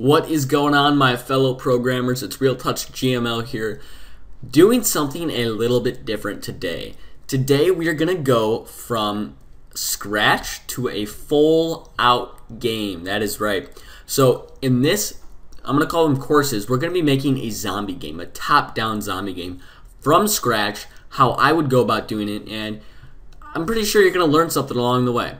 What is going on, my fellow programmers? It's RealTutsGML here, doing something a little bit different today. Today, we are going to go from scratch to a full out game. That is right. So, in this, I'm going to call them courses, we're going to be making a zombie game, a top down zombie game from scratch, how I would go about doing it, and I'm pretty sure you're going to learn something along the way.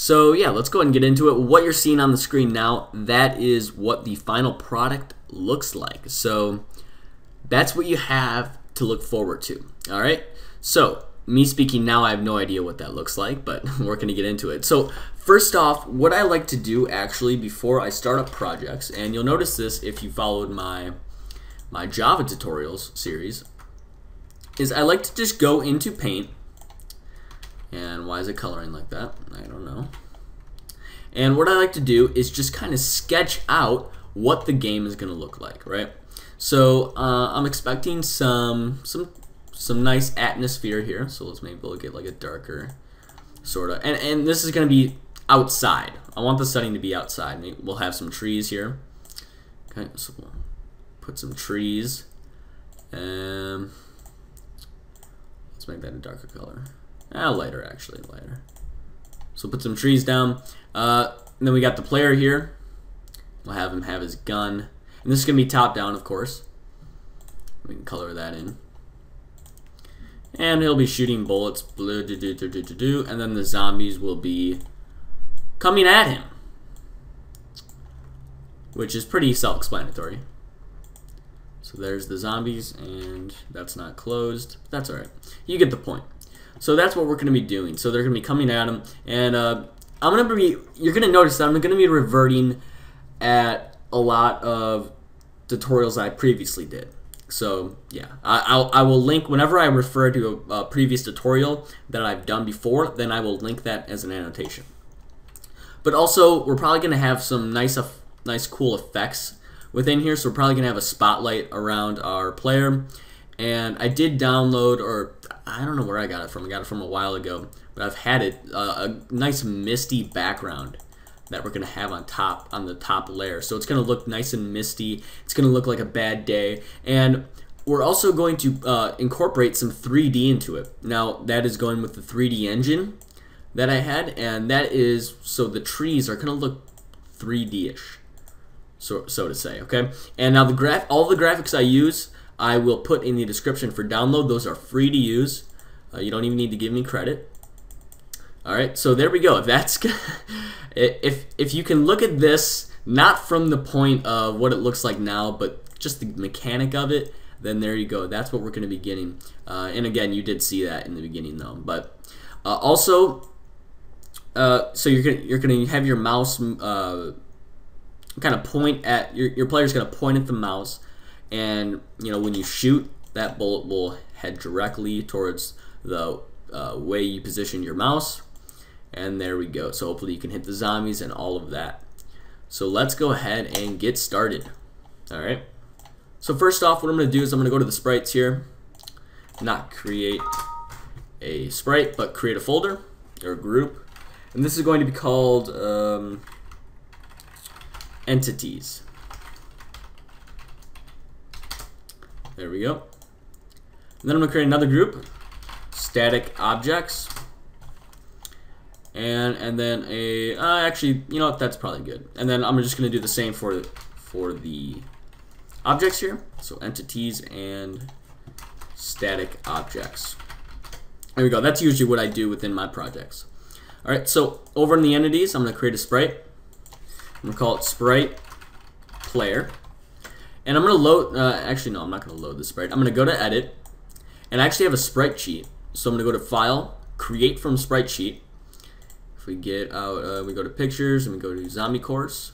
So yeah, let's go ahead and get into it. What you're seeing on the screen now, that is what the final product looks like. So that's what you have to look forward to. All right. So me speaking now, I have no idea what that looks like, but we're going to get into it. So first off, what I like to do actually before I start up projects, and you'll notice this if you followed my my Java tutorials series, is I like to just go into Paint and why is it coloring like that? I don't know. And what I like to do is just kind of sketch out what the game is going to look like, right? So uh, I'm expecting some some some nice atmosphere here. So let's maybe we'll get like a darker sort of. And, and this is going to be outside. I want the setting to be outside. We'll have some trees here. Okay, so we'll put some trees. Um, let's make that a darker color. Ah, lighter actually, lighter. So put some trees down. Uh, and then we got the player here. We'll have him have his gun. And this is going to be top down, of course. We can color that in. And he'll be shooting bullets. Blue, do, do, do, do, do, do, and then the zombies will be coming at him. Which is pretty self-explanatory. So there's the zombies, and that's not closed. That's alright. You get the point. So that's what we're going to be doing. So they're going to be coming at him, and uh, I'm going to be. You're going to notice that I'm going to be reverting at a lot of tutorials I previously did. So yeah, I, I'll, I will link whenever I refer to a, a previous tutorial that I've done before. Then I will link that as an annotation. But also, we're probably going to have some nice, nice, cool effects within here. So we're probably going to have a spotlight around our player. And I did download, or I don't know where I got it from. I got it from a while ago, but I've had it uh, a nice misty background that we're gonna have on top on the top layer. So it's gonna look nice and misty. It's gonna look like a bad day, and we're also going to uh, incorporate some 3D into it. Now that is going with the 3D engine that I had, and that is so the trees are gonna look 3D-ish, so so to say. Okay, and now the graph, all the graphics I use I will put in the description for download. Those are free to use. Uh, you don't even need to give me credit. All right, so there we go. If that's if if you can look at this not from the point of what it looks like now, but just the mechanic of it, then there you go. That's what we're going to be getting. Uh, and again, you did see that in the beginning though. But uh, also, uh, so you're gonna you're gonna have your mouse uh, kind of point at your your player's gonna point at the mouse and you know when you shoot that bullet will head directly towards the uh, way you position your mouse. And there we go. So hopefully you can hit the zombies and all of that. So let's go ahead and get started. Alright so first off what I'm gonna do is I'm gonna go to the sprites here. Not create a sprite but create a folder or a group. And this is going to be called um, entities There we go. And then I'm to create another group, static objects. And and then a uh, actually, you know what? That's probably good. And then I'm just going to do the same for for the objects here. So entities and static objects. There we go. That's usually what I do within my projects. All right. So over in the entities, I'm to create a sprite. I'm to call it sprite player. And I'm going to load, uh, actually no, I'm not going to load the sprite. I'm going to go to edit, and I actually have a sprite sheet. So I'm going to go to file, create from sprite sheet. If we get out, uh, we go to pictures, and we go to zombie course.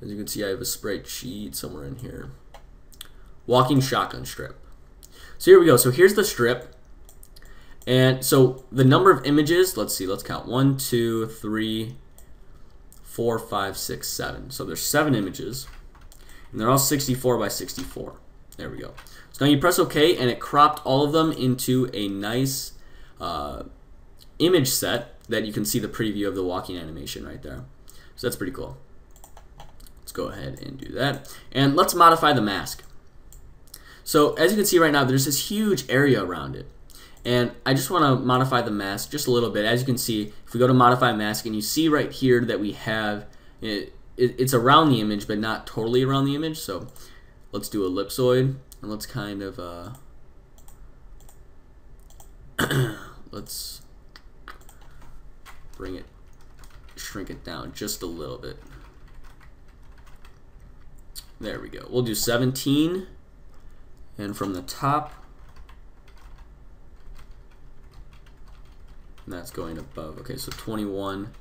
As you can see, I have a sprite sheet somewhere in here. Walking shotgun strip. So here we go. So here's the strip. And so the number of images, let's see, let's count. One, two, three, four, five, six, seven. So there's seven images. And they're all 64 by 64. There we go. So now you press OK, and it cropped all of them into a nice uh, image set that you can see the preview of the walking animation right there. So that's pretty cool. Let's go ahead and do that. And let's modify the mask. So as you can see right now, there's this huge area around it. And I just want to modify the mask just a little bit. As you can see, if we go to modify mask and you see right here that we have, it, it, it's around the image but not totally around the image. So let's do ellipsoid and let's kind of, uh, let's bring it, shrink it down just a little bit. There we go. We'll do 17 and from the top and that's going above. Okay, so 21.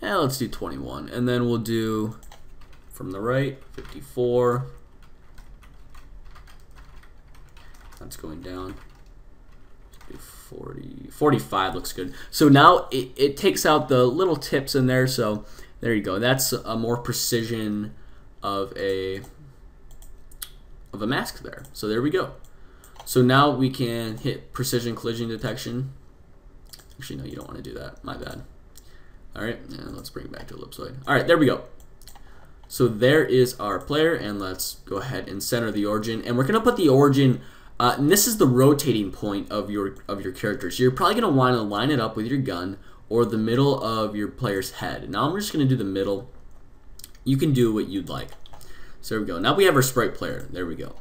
Yeah, let's do 21. And then we'll do from the right, 54. That's going down. 40, 45 looks good. So now it, it takes out the little tips in there. So there you go. That's a more precision of a of a mask there. So there we go. So now we can hit precision collision detection Actually, no, you don't want to do that. My bad. All right, and let's bring it back to ellipsoid. All right, there we go. So there is our player, and let's go ahead and center the origin. And we're gonna put the origin. Uh, and this is the rotating point of your of your character. So you're probably gonna want to line it up with your gun or the middle of your player's head. Now I'm just gonna do the middle. You can do what you'd like. So there we go. Now we have our sprite player. There we go.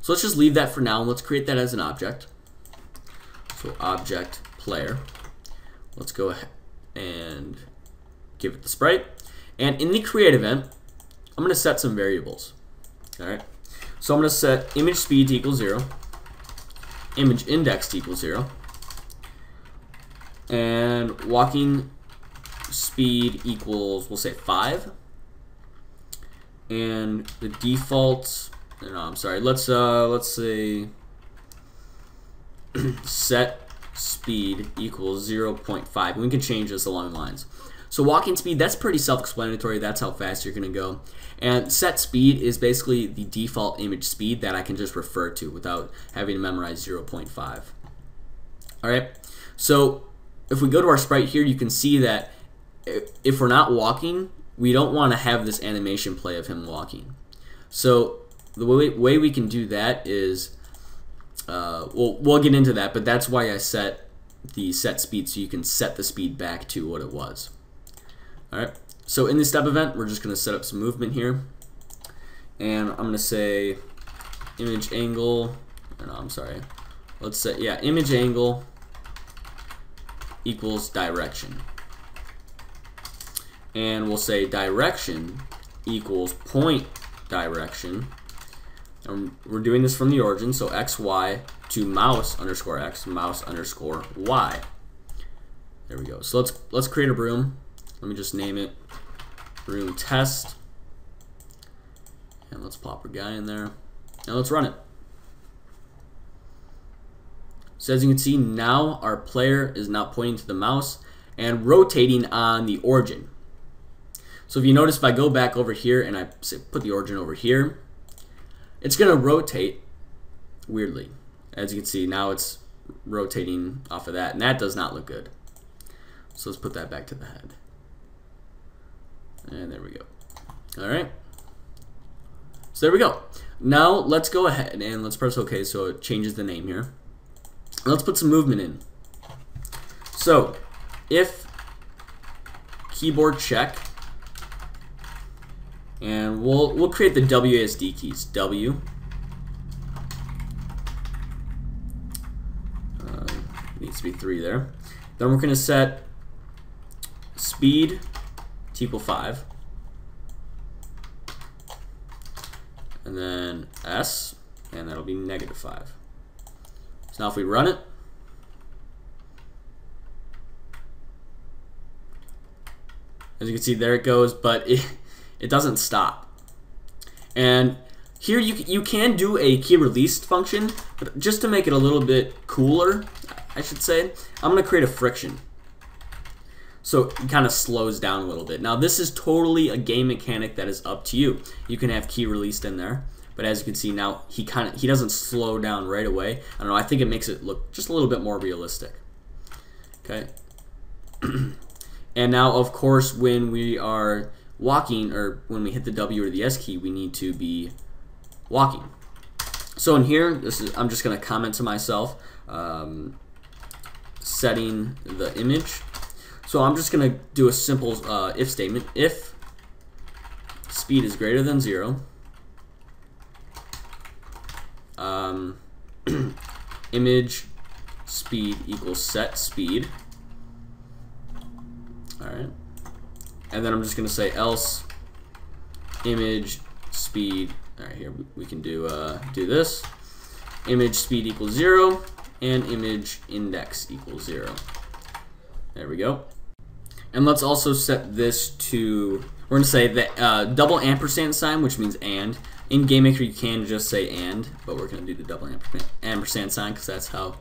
So let's just leave that for now, and let's create that as an object. So object player. Let's go ahead and give it the sprite. And in the create event, I'm going to set some variables. All right. So I'm going to set image speed to equal 0, image index to equal 0, and walking speed equals, we'll say 5. And the default, no, I'm sorry, let's, uh, let's say set speed equals 0.5. And we can change this along the lines. So walking speed, that's pretty self-explanatory. That's how fast you're going to go. And set speed is basically the default image speed that I can just refer to without having to memorize 0.5. All right. So if we go to our sprite here, you can see that if we're not walking, we don't want to have this animation play of him walking. So the way, way we can do that is uh, we'll, we'll get into that, but that's why I set the set speed so you can set the speed back to what it was. Alright, so in this step event, we're just going to set up some movement here. And I'm going to say image angle, no, I'm sorry. Let's say, yeah, image angle equals direction. And we'll say direction equals point direction and we're doing this from the origin, so xy to mouse underscore x, mouse underscore y. There we go. So let's let's create a room. Let me just name it room test. And let's pop our guy in there. And let's run it. So as you can see, now our player is now pointing to the mouse and rotating on the origin. So if you notice, if I go back over here and I put the origin over here, it's going to rotate weirdly. As you can see, now it's rotating off of that, and that does not look good. So let's put that back to the head. And there we go. All right. So there we go. Now let's go ahead and let's press OK so it changes the name here. Let's put some movement in. So if keyboard check and we'll we'll create the WASD keys. W. Uh, needs to be three there. Then we're going to set speed to equal five. And then S, and that'll be negative five. So now if we run it, as you can see, there it goes, but it, it doesn't stop. And here you, you can do a key released function, but just to make it a little bit cooler, I should say, I'm going to create a friction. So it kind of slows down a little bit. Now this is totally a game mechanic that is up to you. You can have key released in there. But as you can see now, he kind of he doesn't slow down right away. I don't know. I think it makes it look just a little bit more realistic. Okay. and now, of course, when we are walking, or when we hit the W or the S key, we need to be walking. So in here, this is I'm just going to comment to myself, um, setting the image. So I'm just going to do a simple uh, if statement. If speed is greater than zero, um, image speed equals set speed. All right. And then I'm just going to say else image speed. All right, here we can do uh, do this. Image speed equals zero and image index equals zero. There we go. And let's also set this to, we're going to say the uh, double ampersand sign, which means and. In GameMaker, you can just say and, but we're going to do the double ampersand sign because that's how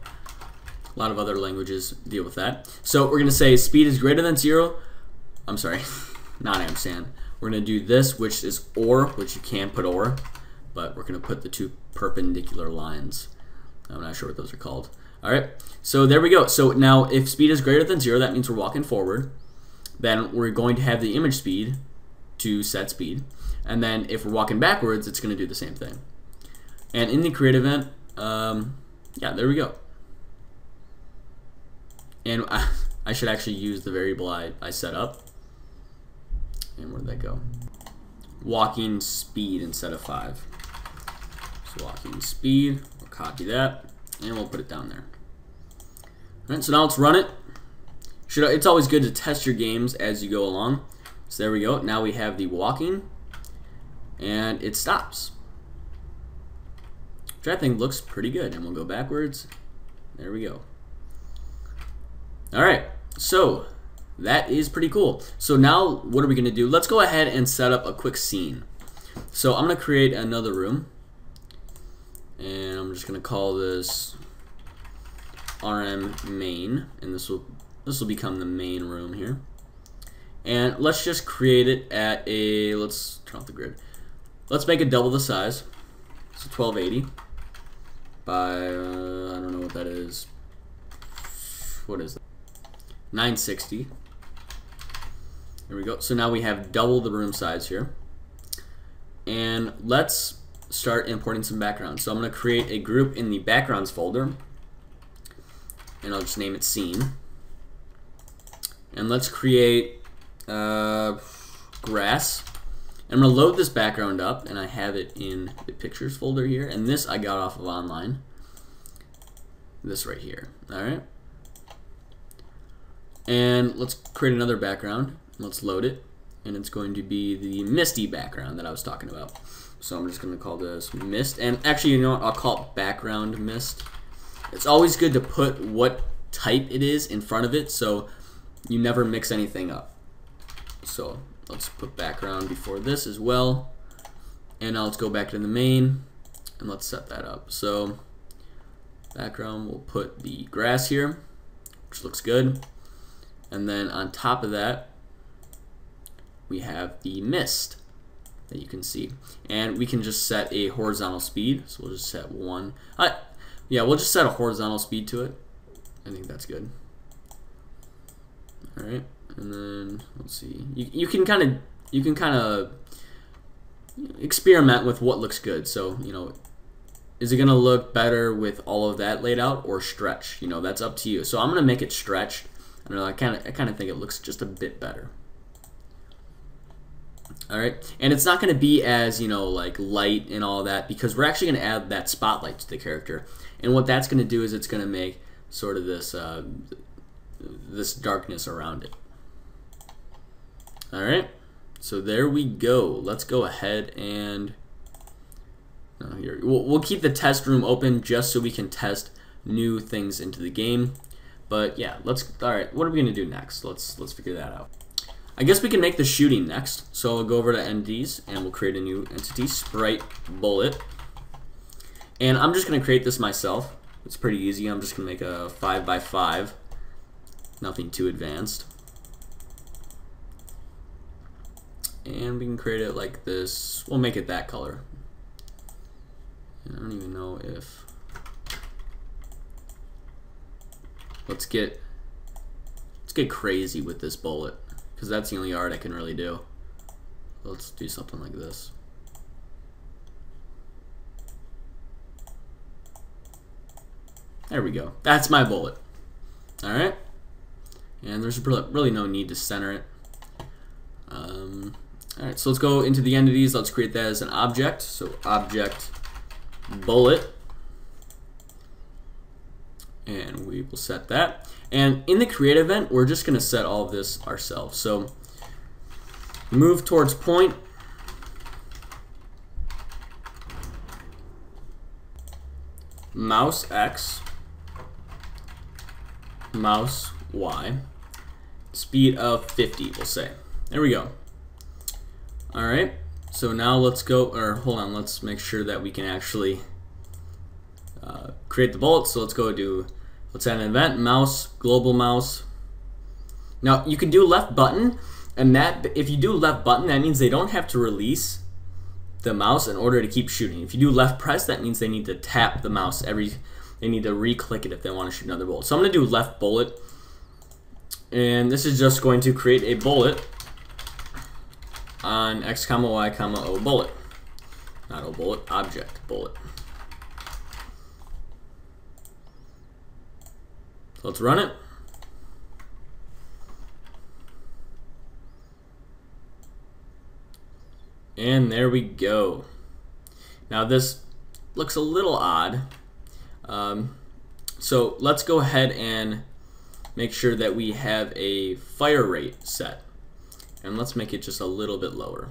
a lot of other languages deal with that. So we're going to say speed is greater than zero. I'm sorry, not ampersand. We're going to do this, which is or, which you can put or, but we're going to put the two perpendicular lines. I'm not sure what those are called. All right, so there we go. So now if speed is greater than zero, that means we're walking forward. Then we're going to have the image speed to set speed. And then if we're walking backwards, it's going to do the same thing. And in the create event, um, yeah, there we go. And I, I should actually use the variable I, I set up. And where did that go? Walking speed instead of 5. So walking speed, we'll copy that, and we'll put it down there. Alright, so now let's run it. Should It's always good to test your games as you go along. So there we go. Now we have the walking, and it stops. Which I think looks pretty good. And we'll go backwards. There we go. Alright, so that is pretty cool. So now what are we going to do? Let's go ahead and set up a quick scene. So I'm going to create another room. And I'm just going to call this RM main. And this will this will become the main room here. And let's just create it at a, let's turn off the grid. Let's make it double the size. So 1280 by, uh, I don't know what that is. What is that? 960. There we go. So now we have double the room size here. And let's start importing some backgrounds. So I'm going to create a group in the backgrounds folder. And I'll just name it scene. And let's create uh, grass. I'm going to load this background up, and I have it in the pictures folder here. And this I got off of online. This right here. All right. And let's create another background. Let's load it. And it's going to be the misty background that I was talking about. So I'm just going to call this mist. And actually, you know what? I'll call it background mist. It's always good to put what type it is in front of it so you never mix anything up. So let's put background before this as well. And now let's go back to the main and let's set that up. So background, we'll put the grass here, which looks good. And then on top of that, we have the mist that you can see. And we can just set a horizontal speed. So we'll just set one. Uh, yeah, we'll just set a horizontal speed to it. I think that's good. All right and then let's see. You you can kind of you can kind of experiment with what looks good. So you know, is it gonna look better with all of that laid out or stretch? You know, that's up to you. So I'm gonna make it stretched. I don't know. I kind of I kind of think it looks just a bit better. All right, and it's not going to be as you know like light and all that because we're actually going to add that spotlight to the character, and what that's going to do is it's going to make sort of this uh, this darkness around it. All right, so there we go. Let's go ahead and uh, here we'll, we'll keep the test room open just so we can test new things into the game. But yeah, let's. All right, what are we gonna do next? Let's let's figure that out. I guess we can make the shooting next. So I'll go over to entities and we'll create a new entity, sprite bullet. And I'm just gonna create this myself. It's pretty easy. I'm just gonna make a five by five. Nothing too advanced. and we can create it like this. We'll make it that color. I don't even know if. Let's get let's get crazy with this bullet because that's the only art I can really do. Let's do something like this. There we go. That's my bullet. Alright. And there's really no need to center it. Um, Alright, so let's go into the entities. Let's create that as an object. So object bullet. And we will set that. And in the create event, we're just going to set all of this ourselves. So move towards point. Mouse X mouse Y. Speed of 50, we'll say. There we go. All right, so now let's go, or hold on, let's make sure that we can actually uh, create the bullet. So let's go do, let's add an event, mouse, global mouse. Now you can do left button, and that if you do left button, that means they don't have to release the mouse in order to keep shooting. If you do left press, that means they need to tap the mouse every they need to re-click it if they want to shoot another bullet. So I'm going to do left bullet. And this is just going to create a bullet on x comma y comma o bullet. Not o bullet, object bullet. So let's run it. And there we go. Now this looks a little odd um, so let's go ahead and make sure that we have a fire rate set. And let's make it just a little bit lower.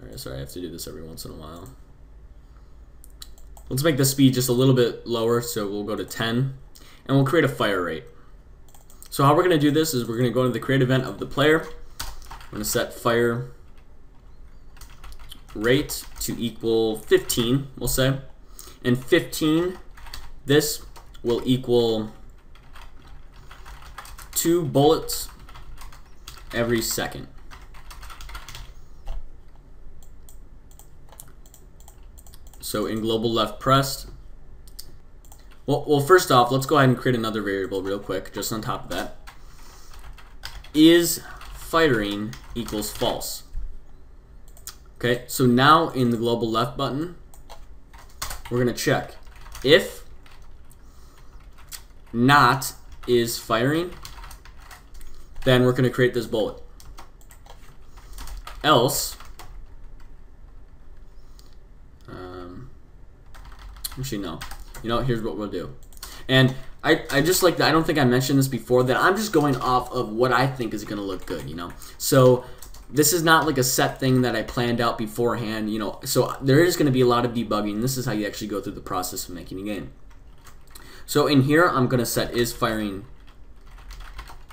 Alright, sorry, I have to do this every once in a while. Let's make the speed just a little bit lower, so we'll go to 10. And we'll create a fire rate. So how we're going to do this is we're going to go into the create event of the player. We're going to set fire rate to equal 15, we'll say and 15, this will equal two bullets every second. So in global left pressed, well, well, first off, let's go ahead and create another variable real quick, just on top of that. Is firing equals false. Okay, so now in the global left button, we're going to check. If not is firing, then we're going to create this bullet. Else, um, actually no. You know, here's what we'll do. And I, I just like. I don't think I mentioned this before that I'm just going off of what I think is going to look good, you know. So this is not like a set thing that I planned out beforehand, you know. So there is going to be a lot of debugging. This is how you actually go through the process of making a game. So in here, I'm going to set is firing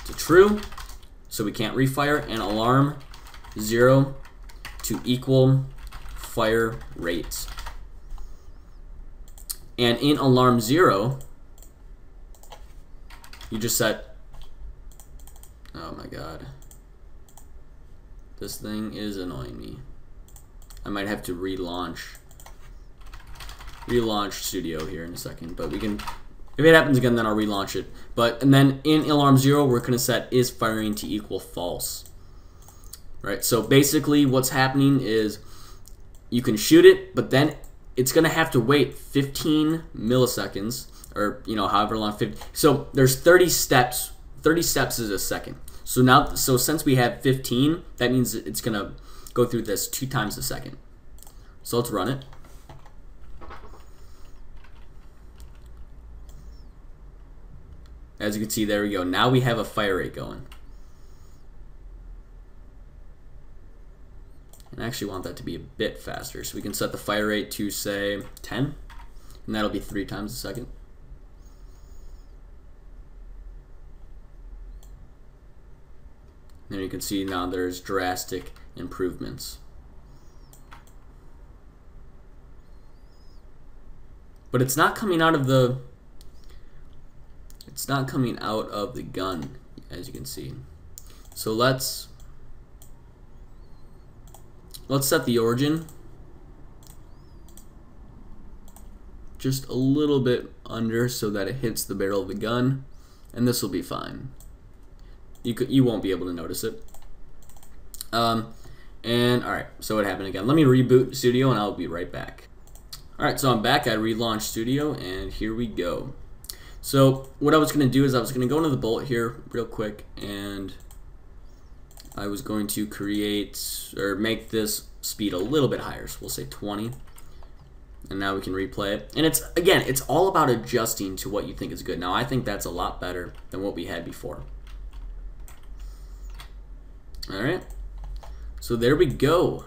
to true, so we can't refire, and alarm 0 to equal fire rate. And in alarm 0, you just set, oh my god. This thing is annoying me. I might have to relaunch relaunch studio here in a second, but we can if it happens again then I'll relaunch it. But and then in alarm 0 we're to set is firing to equal false. Right? So basically what's happening is you can shoot it, but then it's going to have to wait 15 milliseconds or you know however long 50 so there's 30 steps 30 steps is a second so now, so since we have 15, that means it's gonna go through this two times a second. So let's run it. As you can see, there we go. Now we have a fire rate going. And I actually want that to be a bit faster. So we can set the fire rate to say 10, and that'll be three times a second. And you can see now there's drastic improvements. But it's not coming out of the it's not coming out of the gun as you can see. So let's let's set the origin just a little bit under so that it hits the barrel of the gun and this will be fine you you won't be able to notice it. Um, And alright, so it happened again. Let me reboot Studio and I'll be right back. Alright, so I'm back. I relaunched Studio and here we go. So what I was going to do is I was going to go into the bullet here real quick and I was going to create or make this speed a little bit higher. So we'll say 20. And now we can replay it. And it's, again, it's all about adjusting to what you think is good. Now I think that's a lot better than what we had before. Alright. So there we go.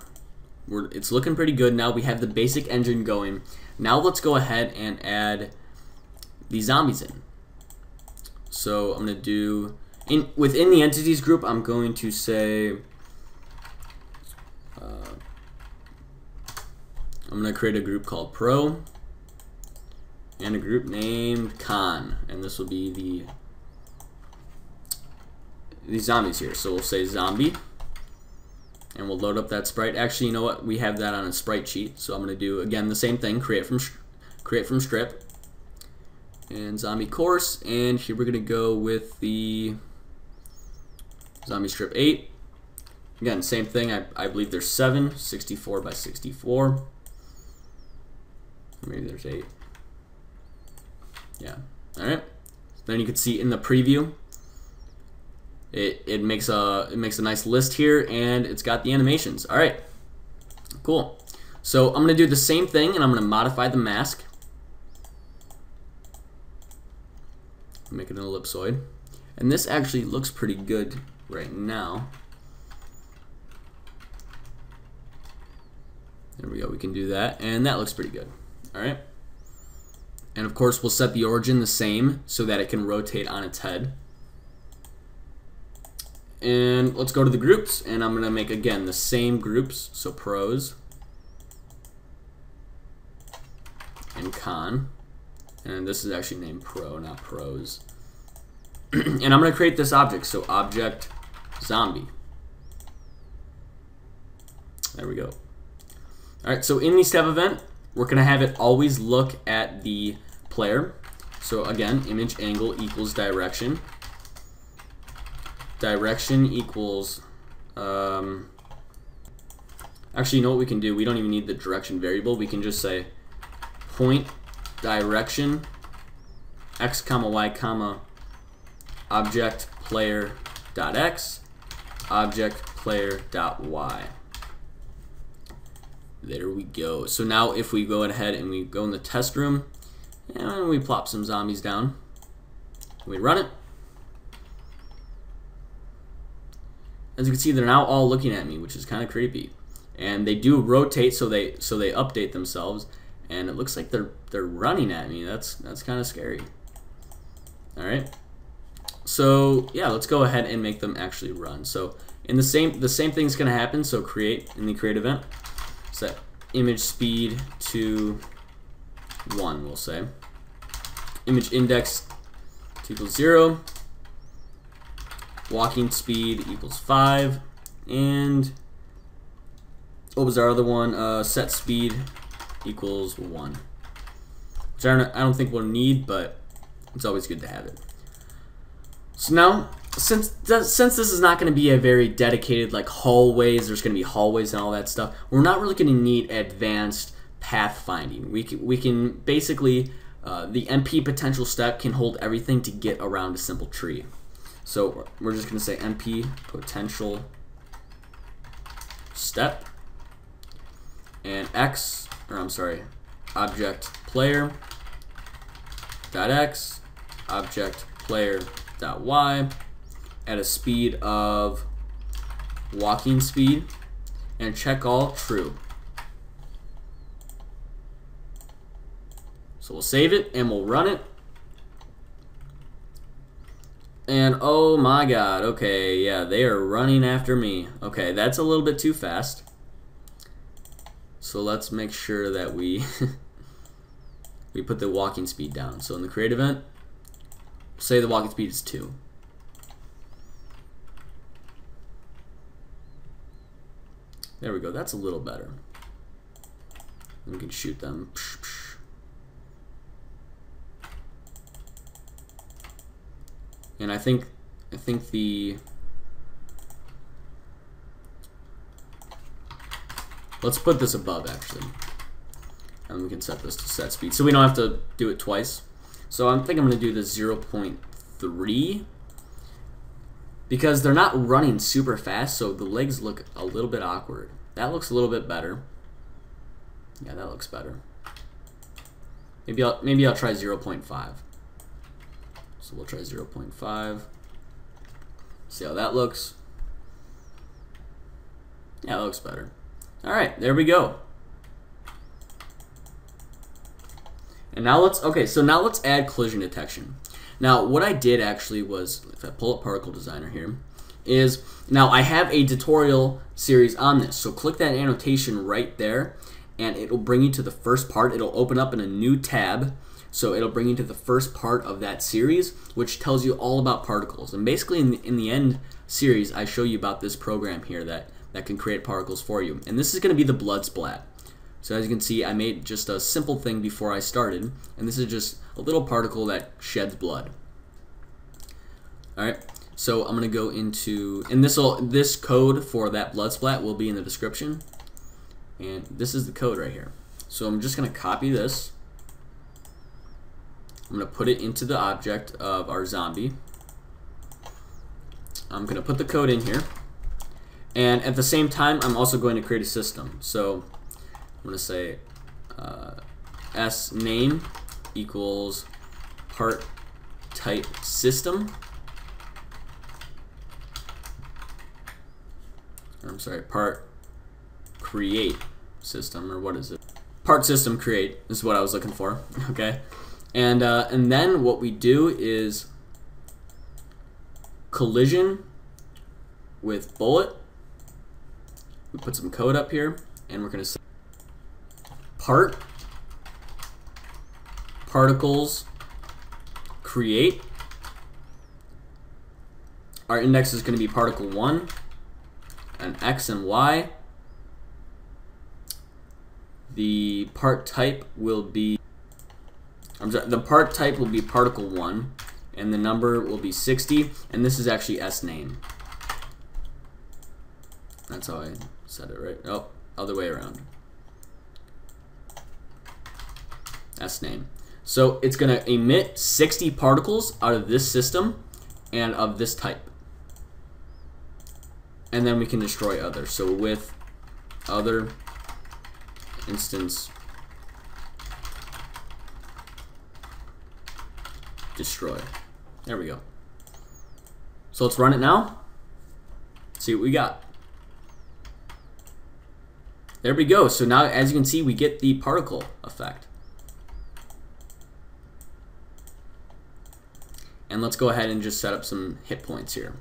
We're, it's looking pretty good. Now we have the basic engine going. Now let's go ahead and add the zombies in. So I'm going to do, in within the entities group, I'm going to say, uh, I'm going to create a group called Pro and a group named Con. And this will be the, the zombies here. So we'll say zombie and we'll load up that sprite. Actually, you know what? We have that on a sprite sheet, so I'm going to do, again, the same thing, create from, create from strip, and zombie course, and here we're going to go with the zombie strip 8. Again, same thing, I, I believe there's 7, 64 by 64. Maybe there's 8. Yeah, alright. Then you can see in the preview, it, it makes a it makes a nice list here and it's got the animations. All right, cool. So I'm gonna do the same thing and I'm gonna modify the mask. Make it an ellipsoid. And this actually looks pretty good right now. There we go, we can do that. And that looks pretty good. All right. And of course, we'll set the origin the same so that it can rotate on its head. And let's go to the groups, and I'm going to make, again, the same groups, so pros and con. And this is actually named pro, not pros. and I'm going to create this object, so object zombie. There we go. All right, so in the step event, we're going to have it always look at the player. So again, image angle equals direction direction equals, um, actually, you know what we can do? We don't even need the direction variable. We can just say point direction x comma y comma object player dot x object player dot y there we go so now if we go ahead and we go in the test room and we plop some zombies down we run it as you can see, they're now all looking at me, which is kind of creepy. And they do rotate, so they so they update themselves, and it looks like they're they're running at me. That's that's kind of scary. All right. So yeah, let's go ahead and make them actually run. So in the same the same thing's gonna happen. So create in the create event, set image speed to one. We'll say image index equals zero walking speed equals 5, and what was our other one? Uh, set speed equals 1. Which I don't, I don't think we'll need, but it's always good to have it. So now, since since this is not going to be a very dedicated like hallways, there's going to be hallways and all that stuff. We're not really going to need advanced pathfinding. We can, we can basically uh, the MP potential step can hold everything to get around a simple tree. So we're just going to say MP potential step and X, or I'm sorry, object player dot X, object player dot Y at a speed of walking speed and check all true. So we'll save it and we'll run it and oh my god, okay, yeah, they are running after me. Okay, that's a little bit too fast. So let's make sure that we we put the walking speed down. So in the create event, say the walking speed is 2. There we go, that's a little better. We can shoot them. Psh, psh. And I think I think the Let's put this above, actually. And we can set this to set speed. So we don't have to do it twice. So I think I'm going to do the 0.3 because they're not running super fast, so the legs look a little bit awkward. That looks a little bit better. Yeah, that looks better. Maybe I'll maybe I'll try 0.5. So we'll try 0.5. See how that looks. Yeah, that looks better. All right, there we go. And now let's, okay, so now let's add collision detection. Now, what I did actually was, if I pull up Particle Designer here, is now I have a tutorial series on this. So click that annotation right there, and it'll bring you to the first part. It'll open up in a new tab. So it'll bring you to the first part of that series, which tells you all about particles. And basically, in the, in the end series, I show you about this program here that, that can create particles for you. And this is going to be the blood splat. So as you can see, I made just a simple thing before I started, and this is just a little particle that sheds blood. Alright, so I'm to go into, and this will this code for that blood splat will be in the description, and this is the code right here. So I'm just to copy this, I'm to put it into the object of our zombie. I'm to put the code in here, and at the same time, I'm also going to create a system. So I'm going to say uh, s name equals part type system. Or I'm sorry, part create system, or what is it? Part system create is what I was looking for, okay? And, uh, and then what we do is collision with bullet. We put some code up here, and we're going to say part. Particles create. Our index is going to be particle 1 and x and y. The part type will be I'm sorry, the part type will be particle 1 and the number will be 60 and this is actually s name. That's how I said it right? Oh other way around S name. So it's going to emit 60 particles out of this system and of this type. And then we can destroy others. So with other instance destroy. There we go. So let's run it now. See what we got. There we go. So now, as you can see, we get the particle effect. And let's go ahead and just set up some hit points here.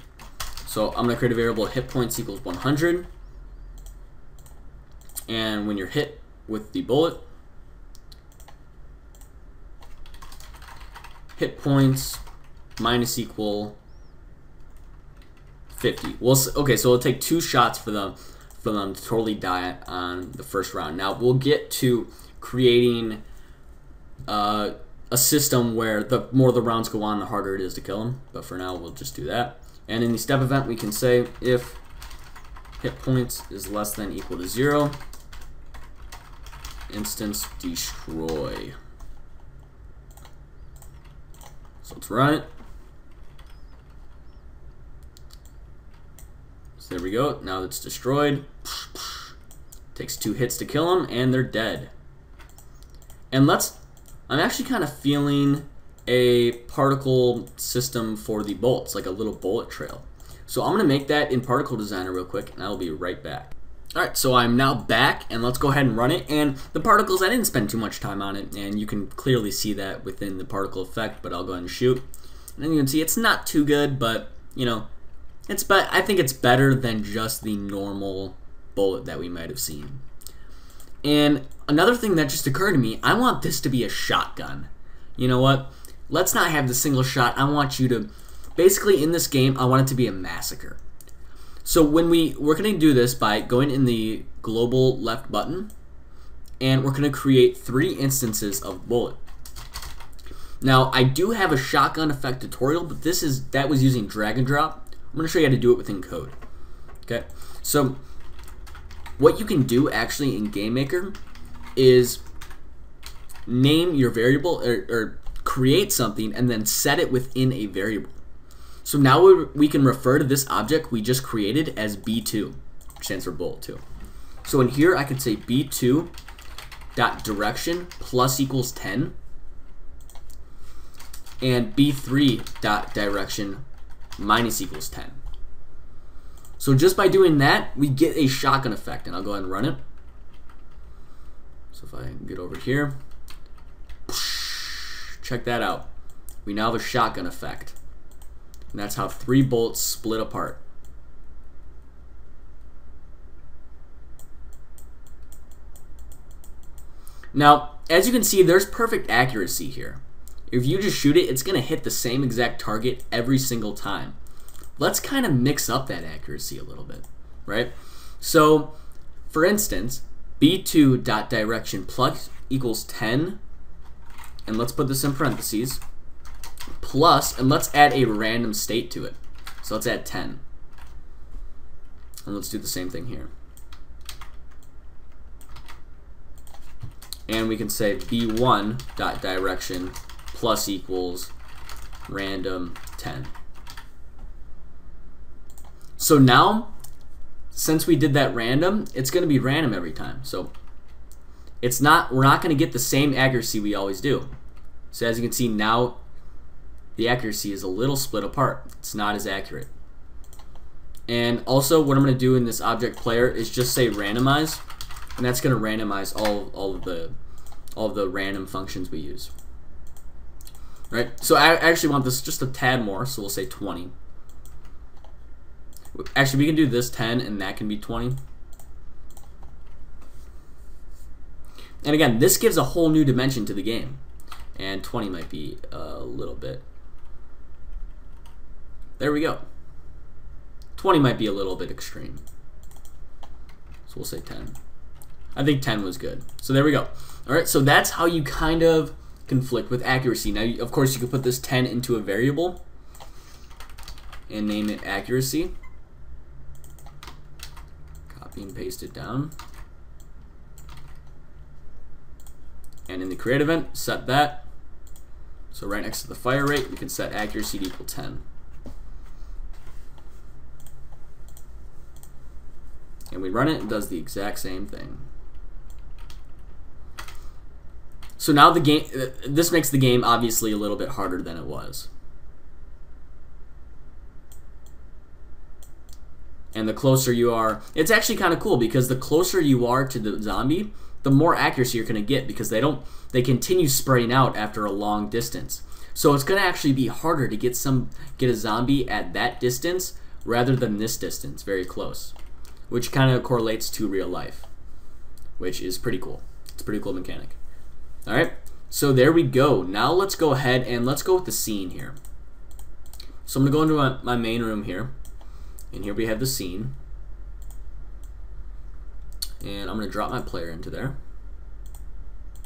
So I'm going to create a variable hit points equals 100. And when you're hit with the bullet, hit points minus equal 50. Well, okay, so it'll take two shots for them for them to totally die on the first round. Now we'll get to creating uh, a system where the more the rounds go on, the harder it is to kill him. But for now, we'll just do that. And in the step event, we can say if hit points is less than equal to zero, instance destroy. So let's run it. So there we go. Now it's destroyed. Takes two hits to kill them, and they're dead. And let's I'm actually kind of feeling a particle system for the bolts, like a little bullet trail. So I'm going to make that in Particle Designer real quick, and I'll be right back. Alright, so I'm now back, and let's go ahead and run it. And the particles, I didn't spend too much time on it, and you can clearly see that within the particle effect, but I'll go ahead and shoot. And you can see it's not too good, but, you know, it's but I think it's better than just the normal bullet that we might have seen. And another thing that just occurred to me, I want this to be a shotgun. You know what? Let's not have the single shot. I want you to, basically in this game, I want it to be a massacre. So when we, we're going to do this by going in the global left button, and we're going to create three instances of bullet. Now, I do have a shotgun effect tutorial, but this is, that was using drag and drop. I'm going to show you how to do it within code. Okay, so what you can do actually in GameMaker is name your variable or, or create something and then set it within a variable. So now we, we can refer to this object we just created as B2, which stands for bolt 2. So in here I could say B2 dot direction plus equals 10 and B3 dot direction minus equals 10. So just by doing that, we get a shotgun effect, and I'll go ahead and run it. So if I get over here, check that out. We now have a shotgun effect. And that's how three bolts split apart. Now, as you can see, there's perfect accuracy here. If you just shoot it, it's going to hit the same exact target every single time. Let's kind of mix up that accuracy a little bit, right? So, for instance, b2 dot direction plus equals 10, and let's put this in parentheses, plus, and let's add a random state to it. So let's add 10. And let's do the same thing here. And we can say b1 dot direction plus equals random 10. So now, since we did that random, it's going to be random every time. So it's not, we're not going to get the same accuracy we always do. So as you can see now, the accuracy is a little split apart. It's not as accurate. And also what I'm going to do in this object player is just say randomize, and that's going to randomize all, all of the all of the random functions we use. Right? So I actually want this just a tad more, so we'll say 20. Actually, we can do this 10 and that can be 20. And again, this gives a whole new dimension to the game. And 20 might be a little bit. There we go. 20 might be a little bit extreme. So we'll say 10. I think 10 was good. So there we go. All right, so that's how you kind of conflict with accuracy. Now, of course, you could put this 10 into a variable and name it accuracy. Copy and paste it down. And in the create event, set that. So right next to the fire rate, we can set accuracy to equal 10. And we run it, it does the exact same thing. So now the game, uh, this makes the game obviously a little bit harder than it was. And the closer you are, it's actually kind of cool because the closer you are to the zombie, the more accuracy you're going to get because they don't, they continue spraying out after a long distance. So it's going to actually be harder to get some, get a zombie at that distance rather than this distance, very close. Which kind of correlates to real life, which is pretty cool. It's a pretty cool mechanic. All right, so there we go. Now let's go ahead and let's go with the scene here. So I'm gonna go into my, my main room here, and here we have the scene. And I'm gonna drop my player into there.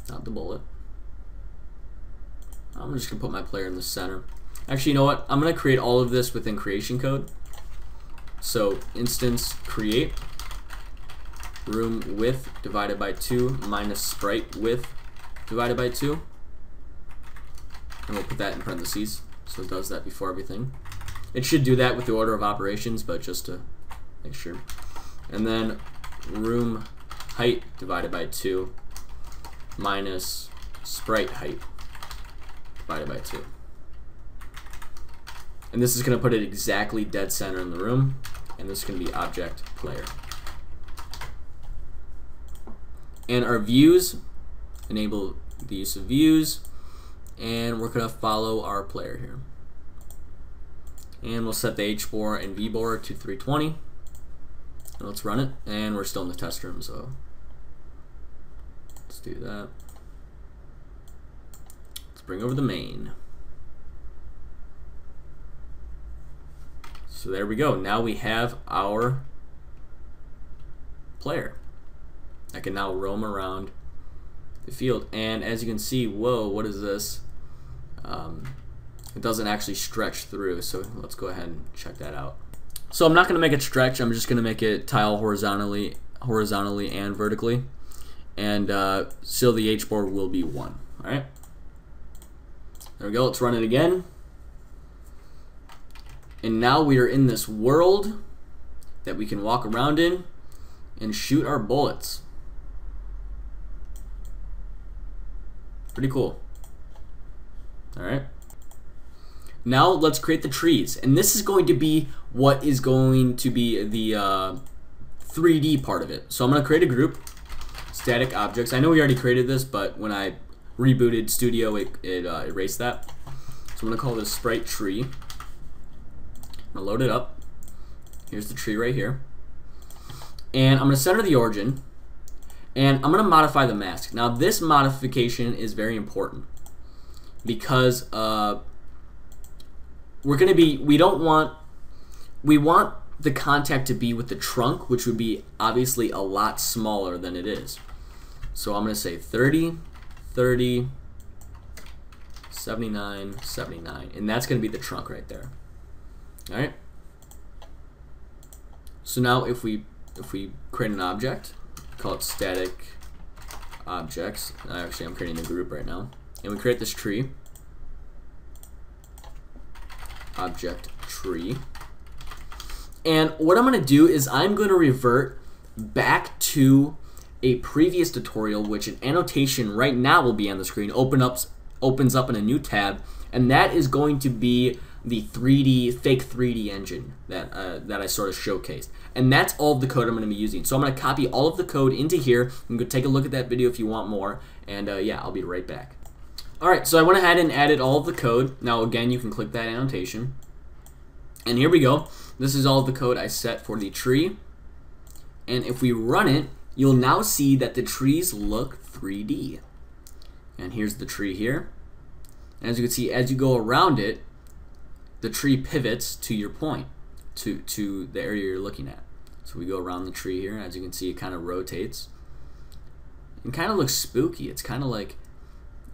Not the bullet. I'm just gonna put my player in the center. Actually, you know what? I'm gonna create all of this within creation code. So instance create room width divided by 2 minus sprite width divided by 2. And we'll put that in parentheses, so it does that before everything. It should do that with the order of operations, but just to make sure. And then room height divided by 2 minus sprite height divided by 2. And this is going to put it exactly dead center in the room, and this is going to be object player. And our views enable the use of views, and we're going to follow our player here. And we'll set the HBOR and VBOR to 320. And let's run it, and we're still in the test room, so let's do that. Let's bring over the main. So there we go. Now we have our player. I can now roam around the field. And as you can see, whoa, what is this? Um, it doesn't actually stretch through, so let's go ahead and check that out. So I'm not going to make it stretch, I'm just going to make it tile horizontally horizontally and vertically. And uh, still the hboard will be 1. Alright? There we go. Let's run it again. And now we are in this world that we can walk around in and shoot our bullets. Pretty cool. Alright. Now let's create the trees. And this is going to be what is going to be the uh, 3D part of it. So I'm going to create a group, static objects. I know we already created this, but when I rebooted Studio, it, it uh, erased that. So I'm going to call this sprite tree. I'm going to load it up. Here's the tree right here. And I'm going to center the origin. And I'm going to modify the mask. Now this modification is very important because uh, we're going to be, we don't want, we want the contact to be with the trunk, which would be obviously a lot smaller than it is. So I'm going to say 30, 30, 79, 79. And that's going to be the trunk right there. All right. So now if we if we create an object, call it static objects. Actually, I'm creating a group right now. And we create this tree. Object tree. And what I'm going to do is I'm going to revert back to a previous tutorial, which an annotation right now will be on the screen, open up, opens up in a new tab, and that is going to be the 3D fake 3D engine that uh, that I sort of showcased, and that's all the code I'm going to be using. So I'm going to copy all of the code into here. You can take a look at that video if you want more, and uh, yeah, I'll be right back. All right, so I went ahead and added all of the code. Now again, you can click that annotation, and here we go. This is all the code I set for the tree, and if we run it, you'll now see that the trees look 3D. And here's the tree here. And as you can see, as you go around it, the tree pivots to your point, to, to the area you're looking at. So we go around the tree here, and as you can see, it kind of rotates. And kind of looks spooky. It's kind of like,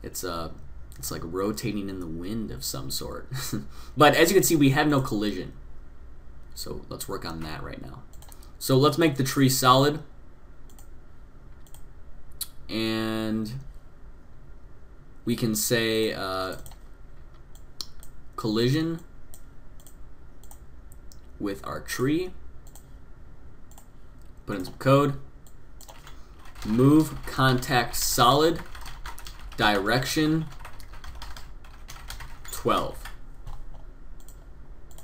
it's uh, it's like rotating in the wind of some sort. but as you can see, we have no collision. So let's work on that right now. So let's make the tree solid. And we can say uh, collision with our tree. Put in some code. Move contact solid direction 12.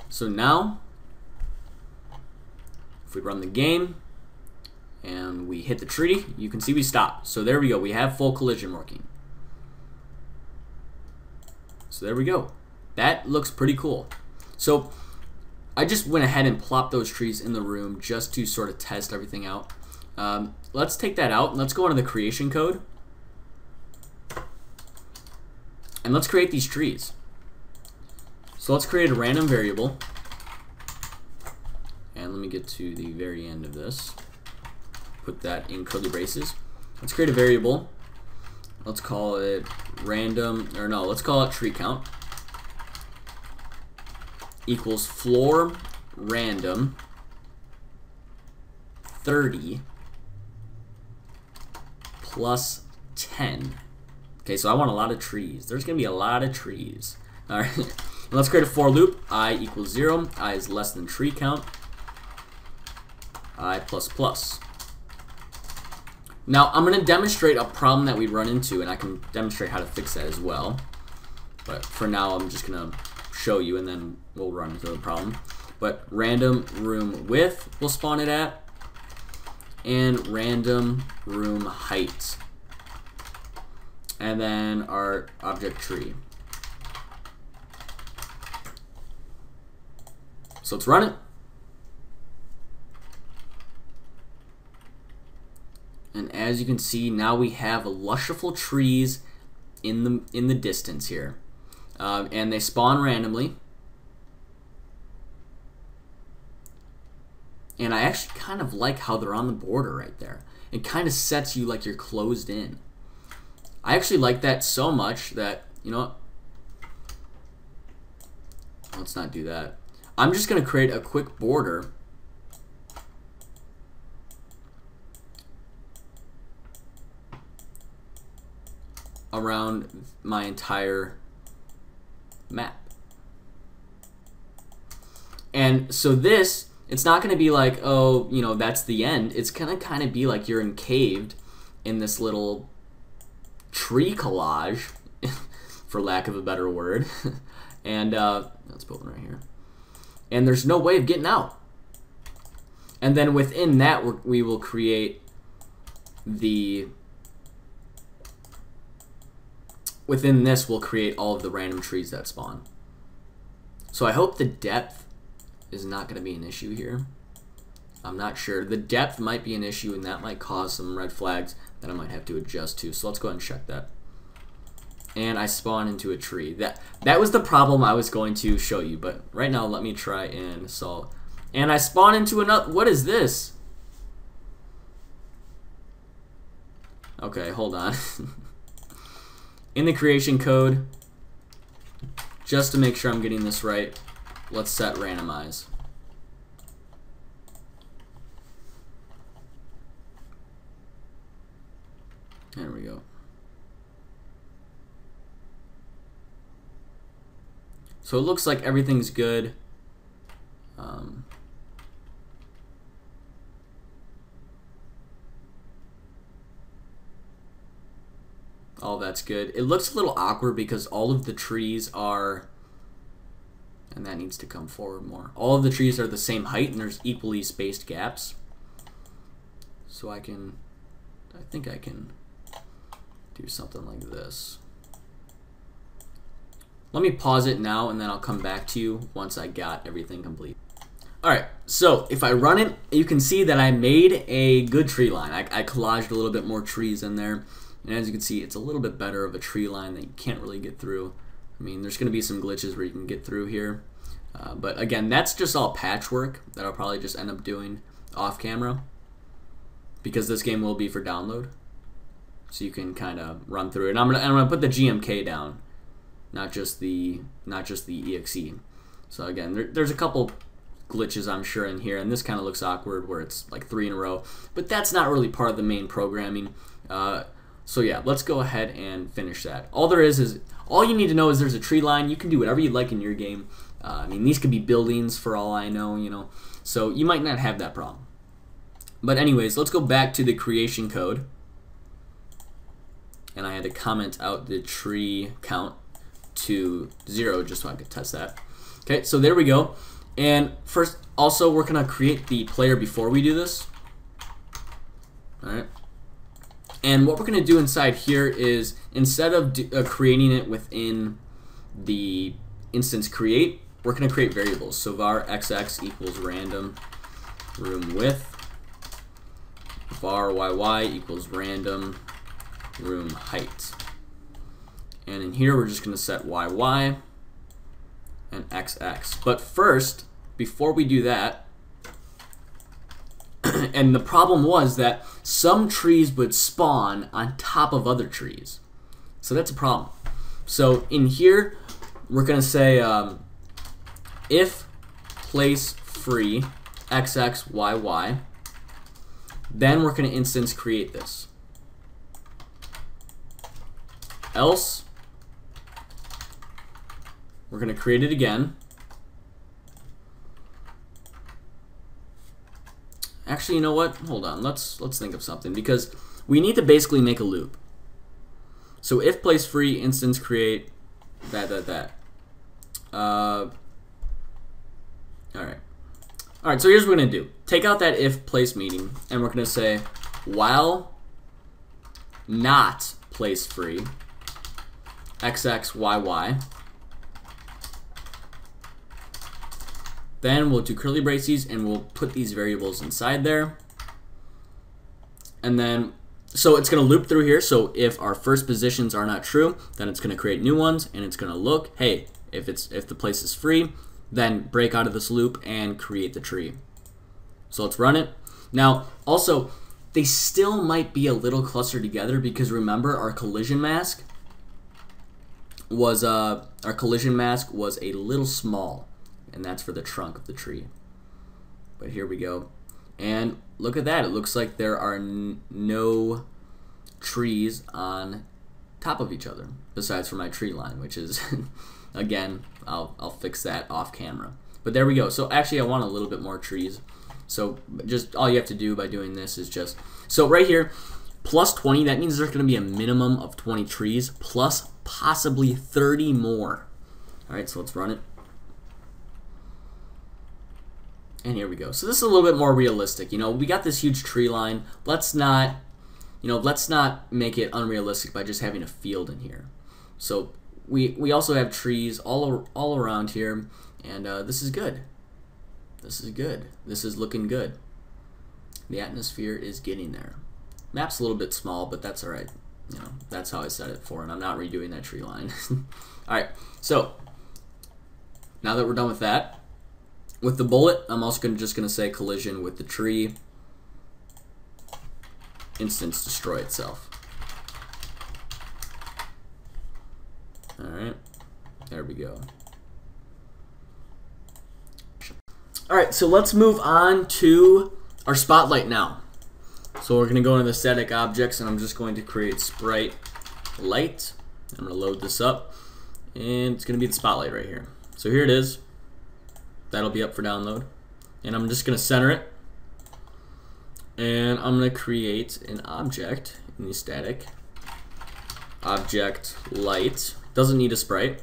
So now, if we run the game and we hit the tree, you can see we stop. So there we go. We have full collision working. So there we go. That looks pretty cool. So I just went ahead and plopped those trees in the room just to sort of test everything out. Um, let's take that out. Let's go into the creation code. And let's create these trees. So let's create a random variable. And let me get to the very end of this. Put that in curly braces. Let's create a variable. Let's call it random, or no, let's call it tree count equals floor random 30 plus 10. Okay, so I want a lot of trees. There's going to be a lot of trees. All right, let's create a for loop. i equals 0. i is less than tree count. i plus plus. Now, I'm going to demonstrate a problem that we run into, and I can demonstrate how to fix that as well. But for now, I'm just going to show you, and then we'll run into the problem. But random room width we'll spawn it at, and random room height. And then our object tree. So let's run it. And as you can see, now we have luscious trees in the in the distance here. Um, and they spawn randomly. And I actually kind of like how they're on the border right there. It kind of sets you like you're closed in. I actually like that so much that, you know what? Let's not do that. I'm just going to create a quick border. around my entire map. And so this, it's not going to be like, oh, you know, that's the end. It's going to kind of be like you're encaved in this little tree collage, for lack of a better word. and uh, put one right here. And there's no way of getting out. And then within that, we will create the within this we'll create all of the random trees that spawn. So I hope the depth is not going to be an issue here. I'm not sure. The depth might be an issue and that might cause some red flags that I might have to adjust to. So let's go ahead and check that. And I spawn into a tree. That that was the problem I was going to show you, but right now let me try and solve. And I spawn into another. What is this? Okay, hold on. In the creation code, just to make sure I'm getting this right, let's set randomize. There we go. So it looks like everything's good. Um, all that's good. It looks a little awkward because all of the trees are, and that needs to come forward more. All of the trees are the same height and there's equally spaced gaps. So I can, I think I can do something like this. Let me pause it now and then I'll come back to you once I got everything complete. Alright, so if I run it, you can see that I made a good tree line. I, I collaged a little bit more trees in there. And as you can see, it's a little bit better of a tree line that you can't really get through. I mean, there's going to be some glitches where you can get through here. Uh, but again, that's just all patchwork that I'll probably just end up doing off camera. Because this game will be for download so you can kind of run through it. And I'm gonna I'm gonna put the GMK down, not just the not just the exe. So again, there, there's a couple glitches I'm sure in here, and this kind of looks awkward where it's like three in a row, but that's not really part of the main programming. Uh, so yeah, let's go ahead and finish that. All there is is all you need to know is there's a tree line. You can do whatever you like in your game. Uh, I mean, these could be buildings for all I know, you know. So you might not have that problem. But anyways, let's go back to the creation code and I had to comment out the tree count to zero just so I could test that. Okay, so there we go. And first, also, we're going to create the player before we do this. Alright. And what we're going to do inside here is, instead of do, uh, creating it within the instance create, we're going to create variables. So var xx equals random room width, var yy equals random room height. And in here, we're just going to set YY and XX. But first, before we do that, and the problem was that some trees would spawn on top of other trees. So that's a problem. So in here, we're going to say um, if place free xxyy, then we're going to instance create this. Else, we're going to create it again. Actually, you know what? Hold on. Let's let's think of something because we need to basically make a loop. So if place free instance create that that that. Uh, all right. All right. So here's what we're gonna do. Take out that if place meeting, and we're gonna say while not place free xxyy. Then we'll do curly braces and we'll put these variables inside there. And then, so it's going to loop through here. So if our first positions are not true, then it's going to create new ones and it's going to look, hey, if it's if the place is free, then break out of this loop and create the tree. So let's run it. Now, also, they still might be a little clustered together because remember our collision mask was uh, our collision mask was a little small, and that's for the trunk of the tree. But here we go. And look at that. It looks like there are no trees on top of each other, besides for my tree line, which is, again, I'll, I'll fix that off camera. But there we go. So actually I want a little bit more trees. So just all you have to do by doing this is just, so right here, plus 20, that means there's going to be a minimum of 20 trees, plus possibly 30 more. All right, so let's run it. And here we go. So this is a little bit more realistic. You know, we got this huge tree line. Let's not, you know, let's not make it unrealistic by just having a field in here. So we we also have trees all all around here, and uh, this is good. This is good. This is looking good. The atmosphere is getting there. Map's a little bit small, but that's all right. You know, that's how I set it for, and I'm not redoing that tree line. all right, so now that we're done with that, with the bullet, I'm also gonna, just going to say collision with the tree. Instance destroy itself. Alright, there we go. Alright, so let's move on to our spotlight now. So we're going to go into the static objects and I'm just going to create sprite light. I'm going to load this up and it's going to be the spotlight right here. So here it is. That'll be up for download. And I'm just going to center it. And I'm going to create an object in the static object light. Doesn't need a sprite.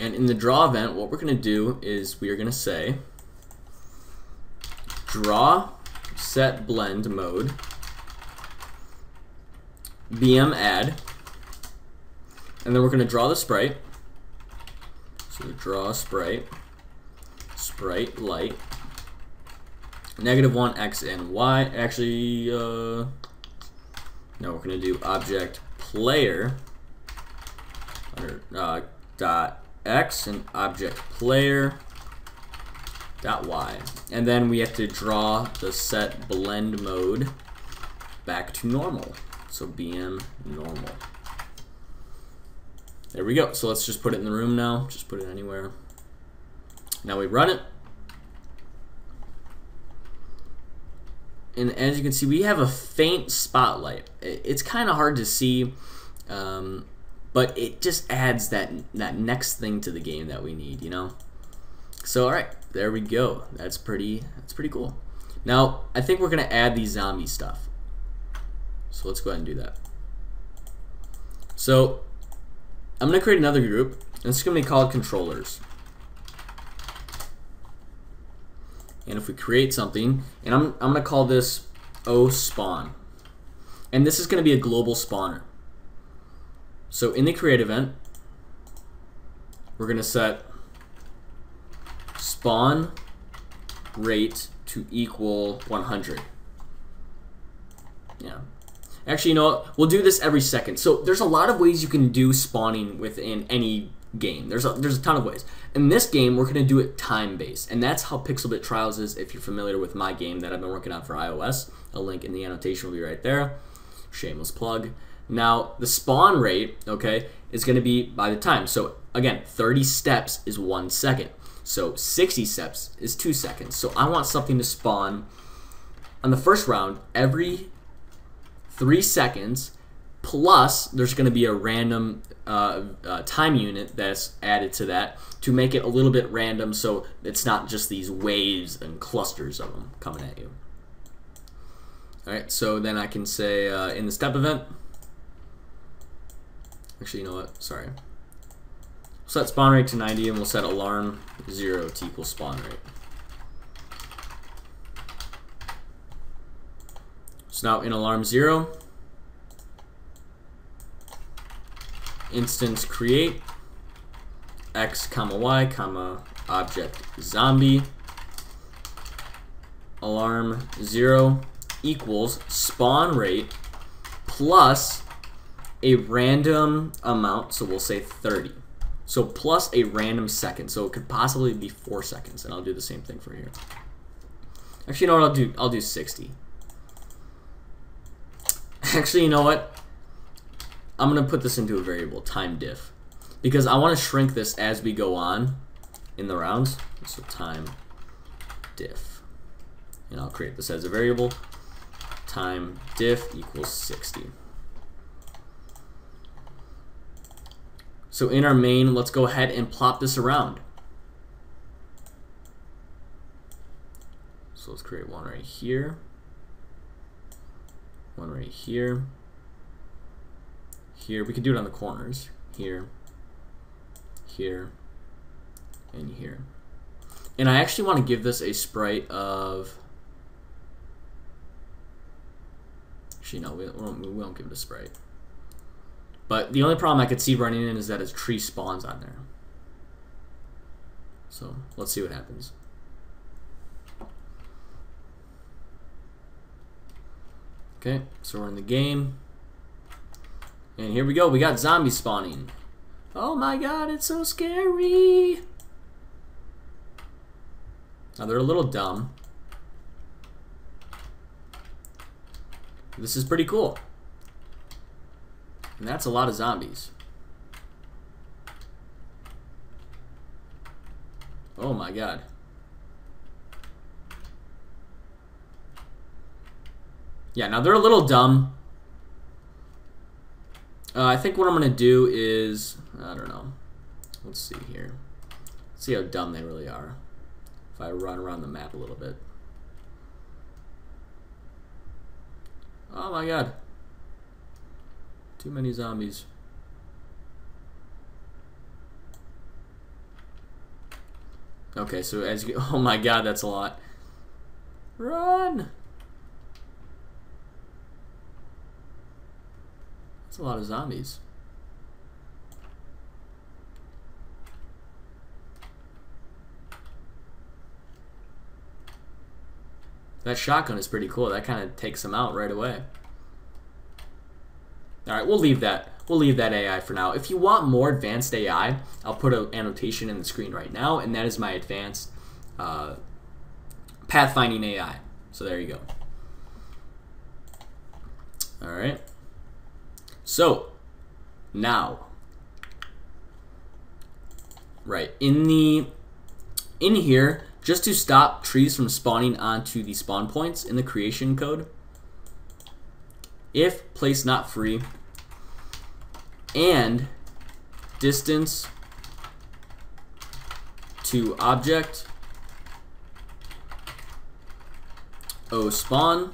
And in the draw event, what we're going to do is we are going to say draw set blend mode. BM add. And then we're going to draw the sprite. So draw sprite. Sprite light. Negative 1 x and y. Actually uh, now we're going to do object player. Under, uh, dot x and object player dot y. And then we have to draw the set blend mode back to normal. So bm normal. There we go. So let's just put it in the room now. Just put it anywhere. Now we run it. And as you can see we have a faint spotlight. It's kind of hard to see um, but it just adds that that next thing to the game that we need, you know. So all right, there we go. That's pretty. That's pretty cool. Now I think we're gonna add the zombie stuff. So let's go ahead and do that. So I'm gonna create another group. And it's gonna be called controllers. And if we create something, and I'm I'm gonna call this O spawn, and this is gonna be a global spawner. So in the create event, we're going to set spawn rate to equal 100. Yeah. Actually, you know what? We'll do this every second. So there's a lot of ways you can do spawning within any game. There's a, there's a ton of ways. In this game, we're going to do it time-based, and that's how Pixelbit Trials is if you're familiar with my game that I've been working on for iOS. A link in the annotation will be right there. Shameless plug. Now, the spawn rate, okay, is going to be by the time. So, again, 30 steps is one second. So, 60 steps is two seconds. So, I want something to spawn on the first round every three seconds, plus there's going to be a random uh, uh, time unit that's added to that to make it a little bit random so it's not just these waves and clusters of them coming at you. Alright, so then I can say uh, in the step event, Actually, you know what? Sorry. Set spawn rate to 90 and we'll set alarm 0 T equals spawn rate. So now in alarm 0, instance create x comma y comma object zombie alarm 0 equals spawn rate plus a random amount, so we'll say 30. So plus a random second, so it could possibly be 4 seconds, and I'll do the same thing for here. Actually, you know what I'll do? I'll do 60. Actually, you know what? I'm going to put this into a variable, time diff. Because I want to shrink this as we go on in the rounds. So time diff. And I'll create this as a variable. Time diff equals 60. So in our main, let's go ahead and plop this around. So let's create one right here. One right here. Here. We can do it on the corners. Here. Here. And here. And I actually want to give this a sprite of... Actually, no, we won't, we won't give it a sprite. But the only problem I could see running in is that a tree spawns on there. So let's see what happens. Okay, so we're in the game. And here we go, we got zombies spawning. Oh my god, it's so scary! Now they're a little dumb. This is pretty cool. And that's a lot of zombies. Oh my god. Yeah, now they're a little dumb. Uh, I think what I'm going to do is, I don't know. Let's see here. Let's see how dumb they really are. If I run around the map a little bit. Oh my god. Too many zombies. Okay, so as you oh my god, that's a lot. Run! That's a lot of zombies. That shotgun is pretty cool. That kind of takes them out right away. All right, we'll leave that. We'll leave that AI for now. If you want more advanced AI, I'll put an annotation in the screen right now, and that is my advanced uh, pathfinding AI. So there you go. All right. So, now, right, in the, in here, just to stop trees from spawning onto the spawn points in the creation code, if place not free, and distance to object o spawn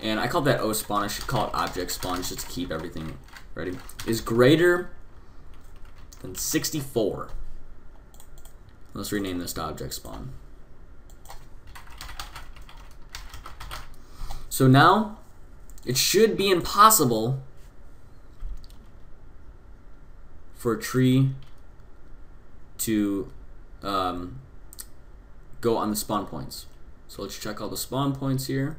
and I call that O spawn. I should call it object spawn just to keep everything ready. Is greater than 64. Let's rename this to object spawn. So now it should be impossible for a tree to um, go on the spawn points. So let's check all the spawn points here.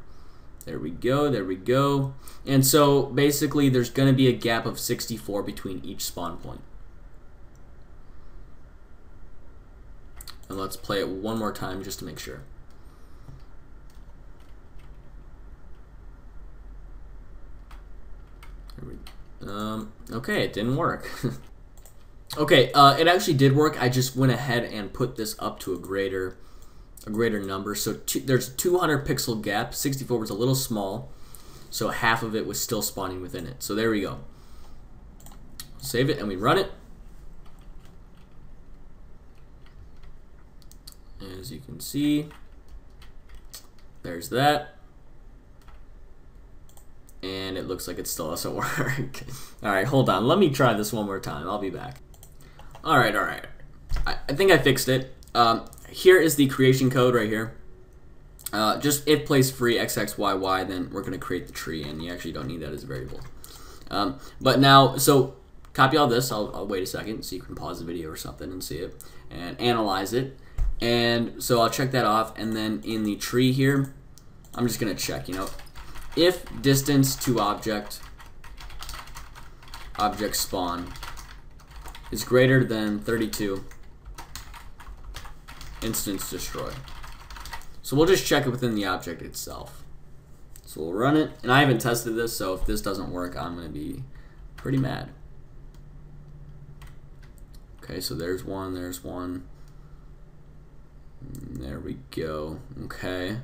There we go, there we go. And so basically there's going to be a gap of 64 between each spawn point. And let's play it one more time just to make sure. Um, okay, it didn't work. okay, uh, it actually did work. I just went ahead and put this up to a greater a greater number. So two, there's 200 pixel gap. 64 was a little small, so half of it was still spawning within it. So there we go. Save it and we run it. As you can see, there's that. And it looks like it still doesn't work. alright, hold on. Let me try this one more time. I'll be back. Alright, alright. I, I think I fixed it. Um, here is the creation code right here. Uh, just if place free xxyy, then we're going to create the tree, and you actually don't need that as a variable. Um, but now, so copy all this. I'll, I'll, wait a second so you can pause the video or something and see it and analyze it. And so I'll check that off, and then in the tree here, I'm just going to check, you know, if distance to object object spawn is greater than 32 instance destroy. So we'll just check it within the object itself. So we'll run it, and I haven't tested this, so if this doesn't work, I'm going to be pretty mad. Okay, so there's one, there's one. Mm, there we go. Okay.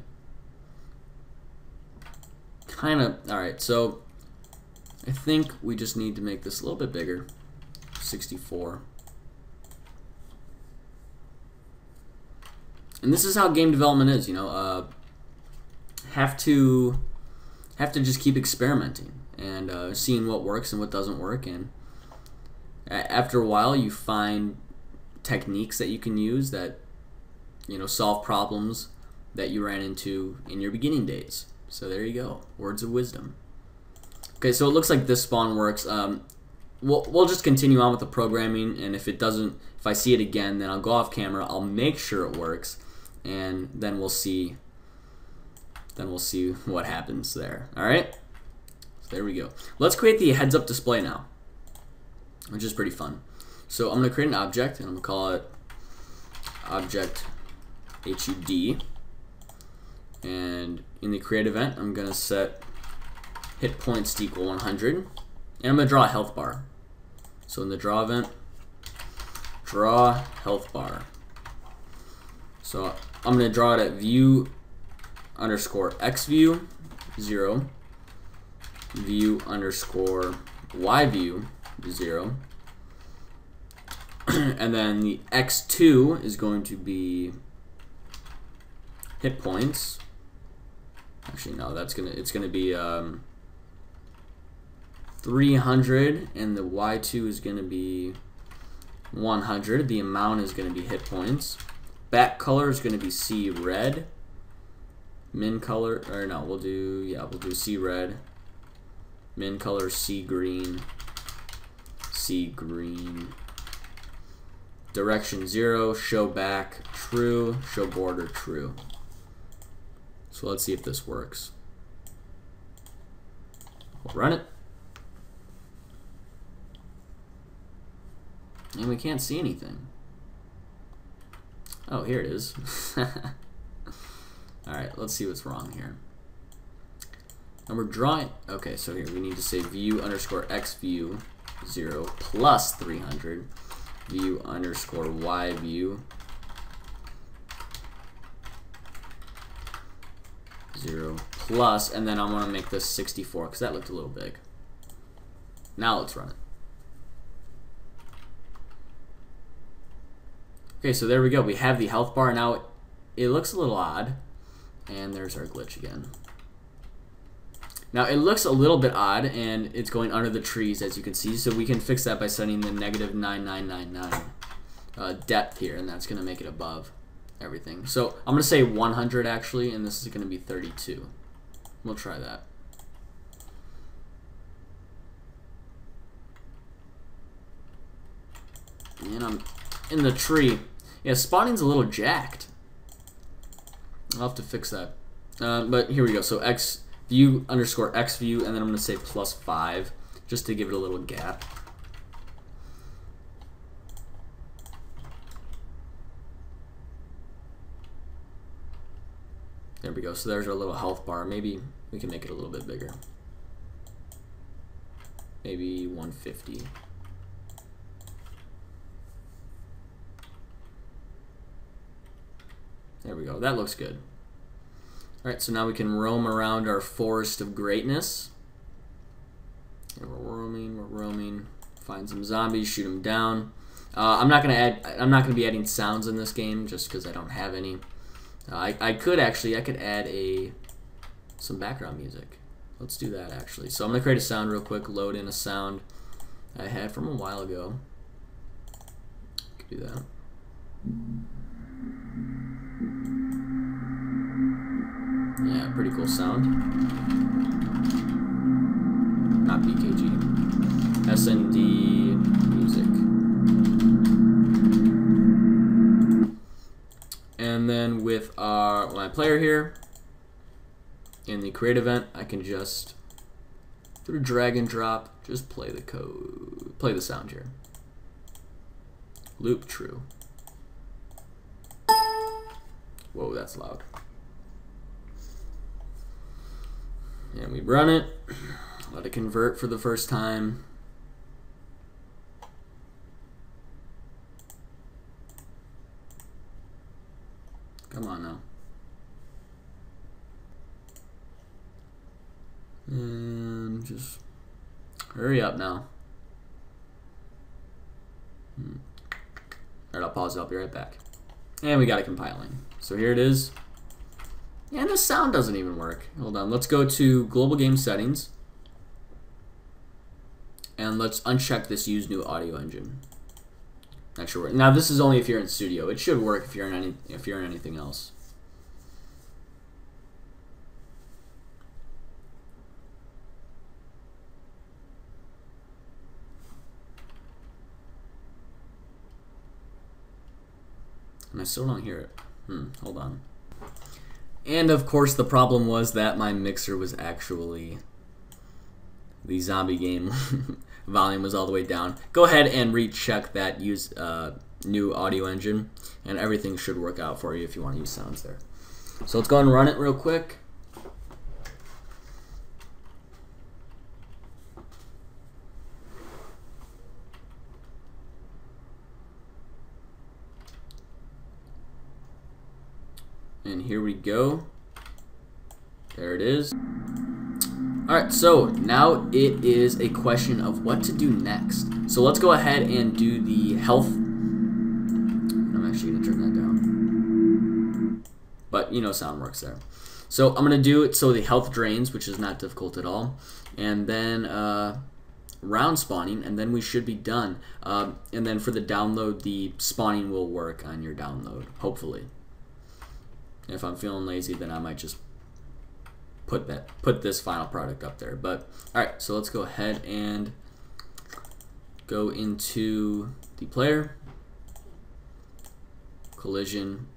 Kind of, alright, so I think we just need to make this a little bit bigger. 64. And this is how game development is, you know. Uh, have to have to just keep experimenting and uh, seeing what works and what doesn't work. And after a while, you find techniques that you can use that you know solve problems that you ran into in your beginning days. So there you go, words of wisdom. Okay, so it looks like this spawn works. Um, we'll, we'll just continue on with the programming, and if it doesn't, if I see it again, then I'll go off camera, I'll make sure it works, and then we'll see then we'll see what happens there. All right, so there we go. Let's create the heads-up display now, which is pretty fun. So I'm gonna create an object, and I'm gonna call it object HUD, and in the create event, I'm gonna set hit points to equal 100, and I'm gonna draw a health bar. So in the draw event, draw health bar. So I'm gonna draw it at view underscore x view 0, view underscore y view 0, and then the x2 is going to be hit points. Actually, no, that's gonna it's gonna be um, 300, and the y2 is gonna be 100. The amount is gonna be hit points. Back color is gonna be C red. Min color, or no, we'll do, yeah, we'll do C red. Min color C green. C green. Direction zero, show back, true, show border, true. So let's see if this works. We'll run it. And we can't see anything. Oh, here it is. Alright, let's see what's wrong here. And we're drawing, okay, so here we need to say view underscore x view 0 plus 300, view underscore y view 0 plus, and then I want to make this 64 because that looked a little big. Now let's run it. Okay, so there we go. We have the health bar. Now it looks a little odd and there's our glitch again. Now it looks a little bit odd and it's going under the trees as you can see so we can fix that by setting the negative 9999 uh, depth here and that's going to make it above everything. So I'm going to say 100 actually and this is going to be 32. We'll try that. And I'm in the tree. Yeah, spawning's a little jacked. I'll have to fix that. Uh, but here we go. So x view underscore x view, and then I'm going to say plus 5, just to give it a little gap. There we go. So there's our little health bar. Maybe we can make it a little bit bigger. Maybe 150. There we go. That looks good. Alright, so now we can roam around our forest of greatness. And we're roaming, we're roaming. Find some zombies, shoot them down. Uh, I'm not gonna add. I'm not gonna be adding sounds in this game just because I don't have any. I I could actually. I could add a some background music. Let's do that actually. So I'm gonna create a sound real quick. Load in a sound I had from a while ago. Could do that. Yeah, pretty cool sound. Not BKG. SND music. And then with our my player here, in the create event, I can just through drag and drop, just play the code, play the sound here. Loop true. Whoa, that's loud. and we run it let it convert for the first time come on now and just hurry up now hmm. Alright, I'll pause it. I'll be right back. And we got it compiling. So here it is. And the sound doesn't even work. Hold on. Let's go to global game settings. And let's uncheck this use new audio engine. That should work. Now this is only if you're in studio. It should work if you're in any if you're in anything else. And I still don't hear it. Hmm, hold on. And of course the problem was that my mixer was actually the zombie game volume was all the way down. Go ahead and recheck that use uh, new audio engine and everything should work out for you if you want to use sounds there. So let's go and run it real quick. And here we go. There it is. Alright, so now it is a question of what to do next. So let's go ahead and do the health. I'm actually going to turn that down. But, you know, sound works there. So I'm going to do it so the health drains, which is not difficult at all. And then uh, round spawning, and then we should be done. Um, and then for the download, the spawning will work on your download, hopefully. If I'm feeling lazy, then I might just put that put this final product up there. But all right, so let's go ahead and go into the player collision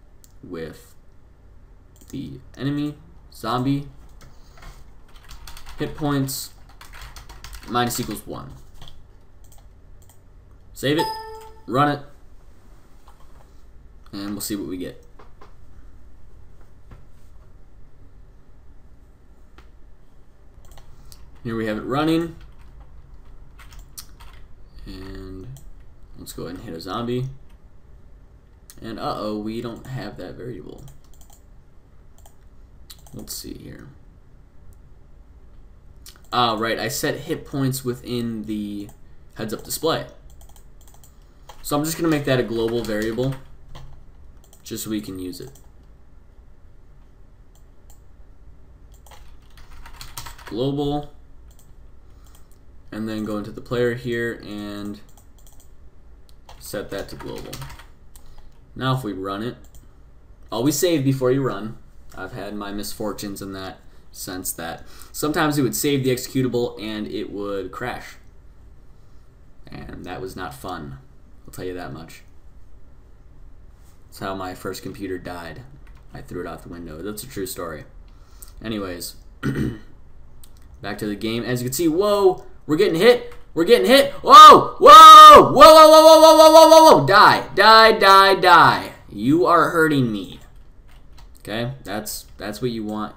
with the enemy zombie hit points minus equals one. Save it, run it, and we'll see what we get. Here we have it running. And let's go ahead and hit a zombie. And uh-oh, we don't have that variable. Let's see here. Ah, right, I set hit points within the heads-up display. So I'm just going to make that a global variable, just so we can use it. Global and then go into the player here and set that to global. Now if we run it, always save before you run. I've had my misfortunes in that sense that sometimes it would save the executable and it would crash. And that was not fun, I'll tell you that much. That's how my first computer died. I threw it out the window. That's a true story. Anyways, back to the game. As you can see, whoa, we're getting hit. We're getting hit. Whoa! Whoa! Whoa! Whoa! Whoa! Whoa! Whoa! Whoa! Whoa! Whoa! Die! Die! Die! Die! You are hurting me. Okay, that's that's what you want.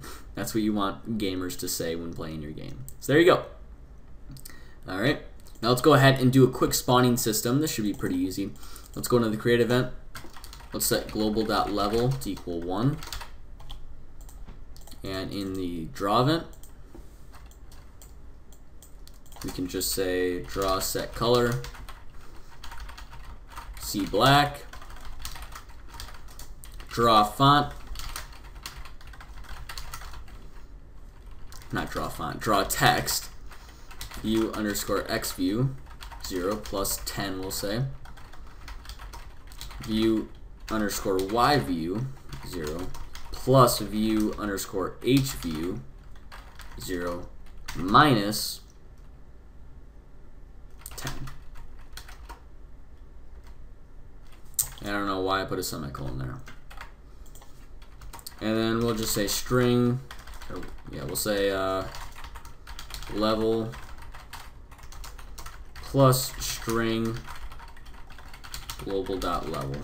That's what you want gamers to say when playing your game. So there you go. All right. Now let's go ahead and do a quick spawning system. This should be pretty easy. Let's go into the create event. Let's set global.level to equal 1. And in the draw event, we can just say draw set color, C black, draw font, not draw font, draw text, view underscore x view, 0 plus 10 we'll say, view underscore y view, 0, plus view underscore h view, 0, minus 10. I don't know why I put a semicolon there. And then we'll just say string, or, yeah, we'll say uh, level plus string global dot level.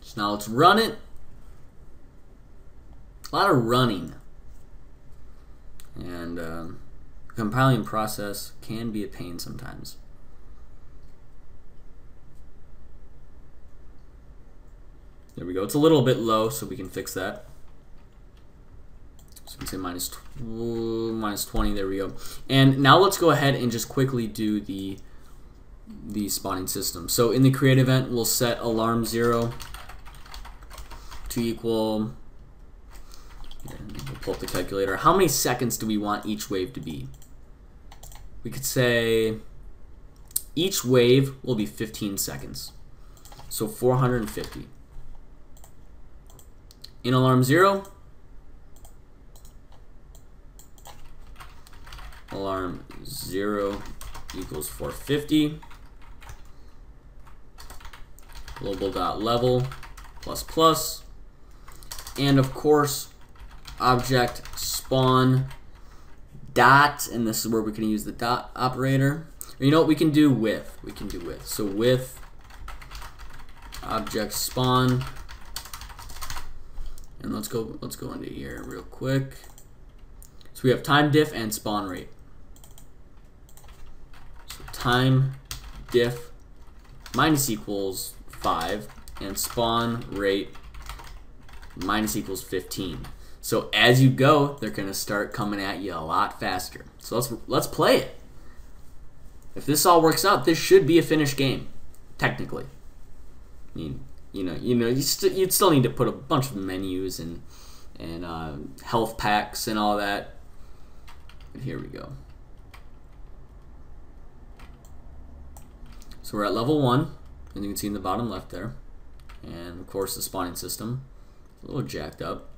So now let's run it. A lot of running. And um, compiling process can be a pain sometimes. There we go. It's a little bit low, so we can fix that. So we can say minus, tw minus 20, there we go. And now let's go ahead and just quickly do the the spawning system. So in the create event, we'll set alarm 0 to equal, we'll pull up the calculator. How many seconds do we want each wave to be? We could say each wave will be 15 seconds. So 450. In alarm 0, alarm 0 equals 450 global dot level plus plus and of course object spawn dot and this is where we can use the dot operator. Or you know what we can do with? We can do with. So with object spawn. And let's go let's go into here real quick. So we have time diff and spawn rate. So time diff minus equals 5 and spawn rate minus equals 15. So as you go, they're going to start coming at you a lot faster. So let's let's play it. If this all works out, this should be a finished game, technically. I mean, you know, you know, you st you'd still need to put a bunch of menus and and uh, health packs and all that. But here we go. So we're at level one and you can see in the bottom left there. And of course the spawning system, a little jacked up.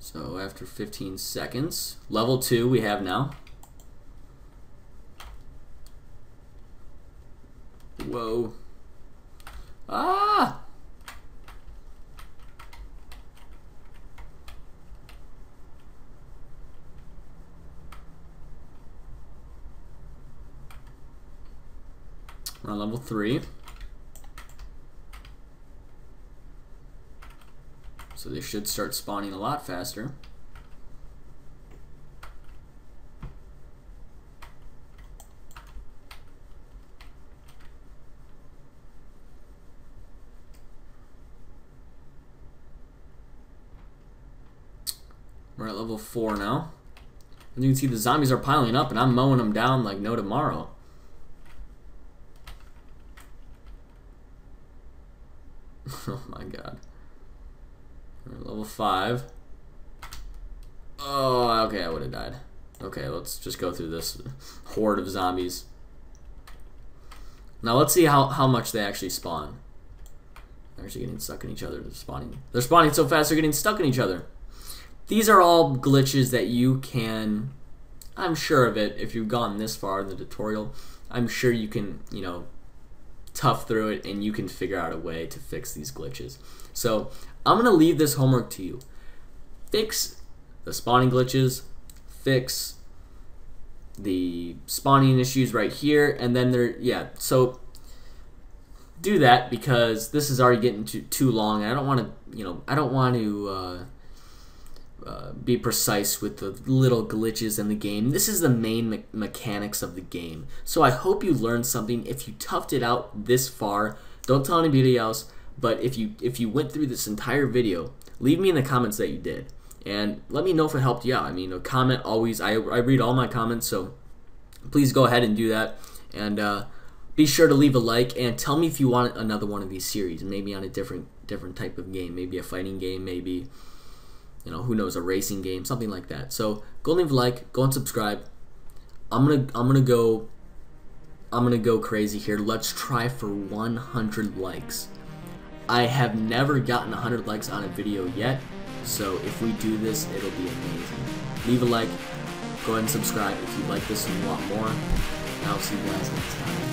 So after 15 seconds, level 2 we have now. Whoa. Ah! We're on level 3. So they should start spawning a lot faster. We're at level 4 now. And you can see the zombies are piling up and I'm mowing them down like no tomorrow. oh my god. Level 5. Oh, okay, I would have died. Okay, let's just go through this horde of zombies. Now let's see how, how much they actually spawn. They're actually getting stuck in each other. They're spawning. They're spawning so fast they're getting stuck in each other. These are all glitches that you can, I'm sure of it, if you've gone this far in the tutorial, I'm sure you can, you know, tough through it and you can figure out a way to fix these glitches. So I'm going to leave this homework to you. Fix the spawning glitches, fix the spawning issues right here, and then there, yeah, so do that because this is already getting too, too long. I don't want to, you know, I don't want to, uh, uh, be precise with the little glitches in the game. This is the main me mechanics of the game. So I hope you learned something. If you toughed it out this far, don't tell anybody else. But if you if you went through this entire video, leave me in the comments that you did, and let me know if it helped you out. I mean, a comment always. I I read all my comments, so please go ahead and do that. And uh, be sure to leave a like and tell me if you want another one of these series, maybe on a different different type of game, maybe a fighting game, maybe you know, who knows, a racing game, something like that. So go leave a like, go and subscribe. I'm gonna I'm gonna go I'm gonna go crazy here. Let's try for 100 likes. I have never gotten 100 likes on a video yet, so if we do this, it'll be amazing. Leave a like, go ahead and subscribe if you like this and want more. I'll see you guys next time.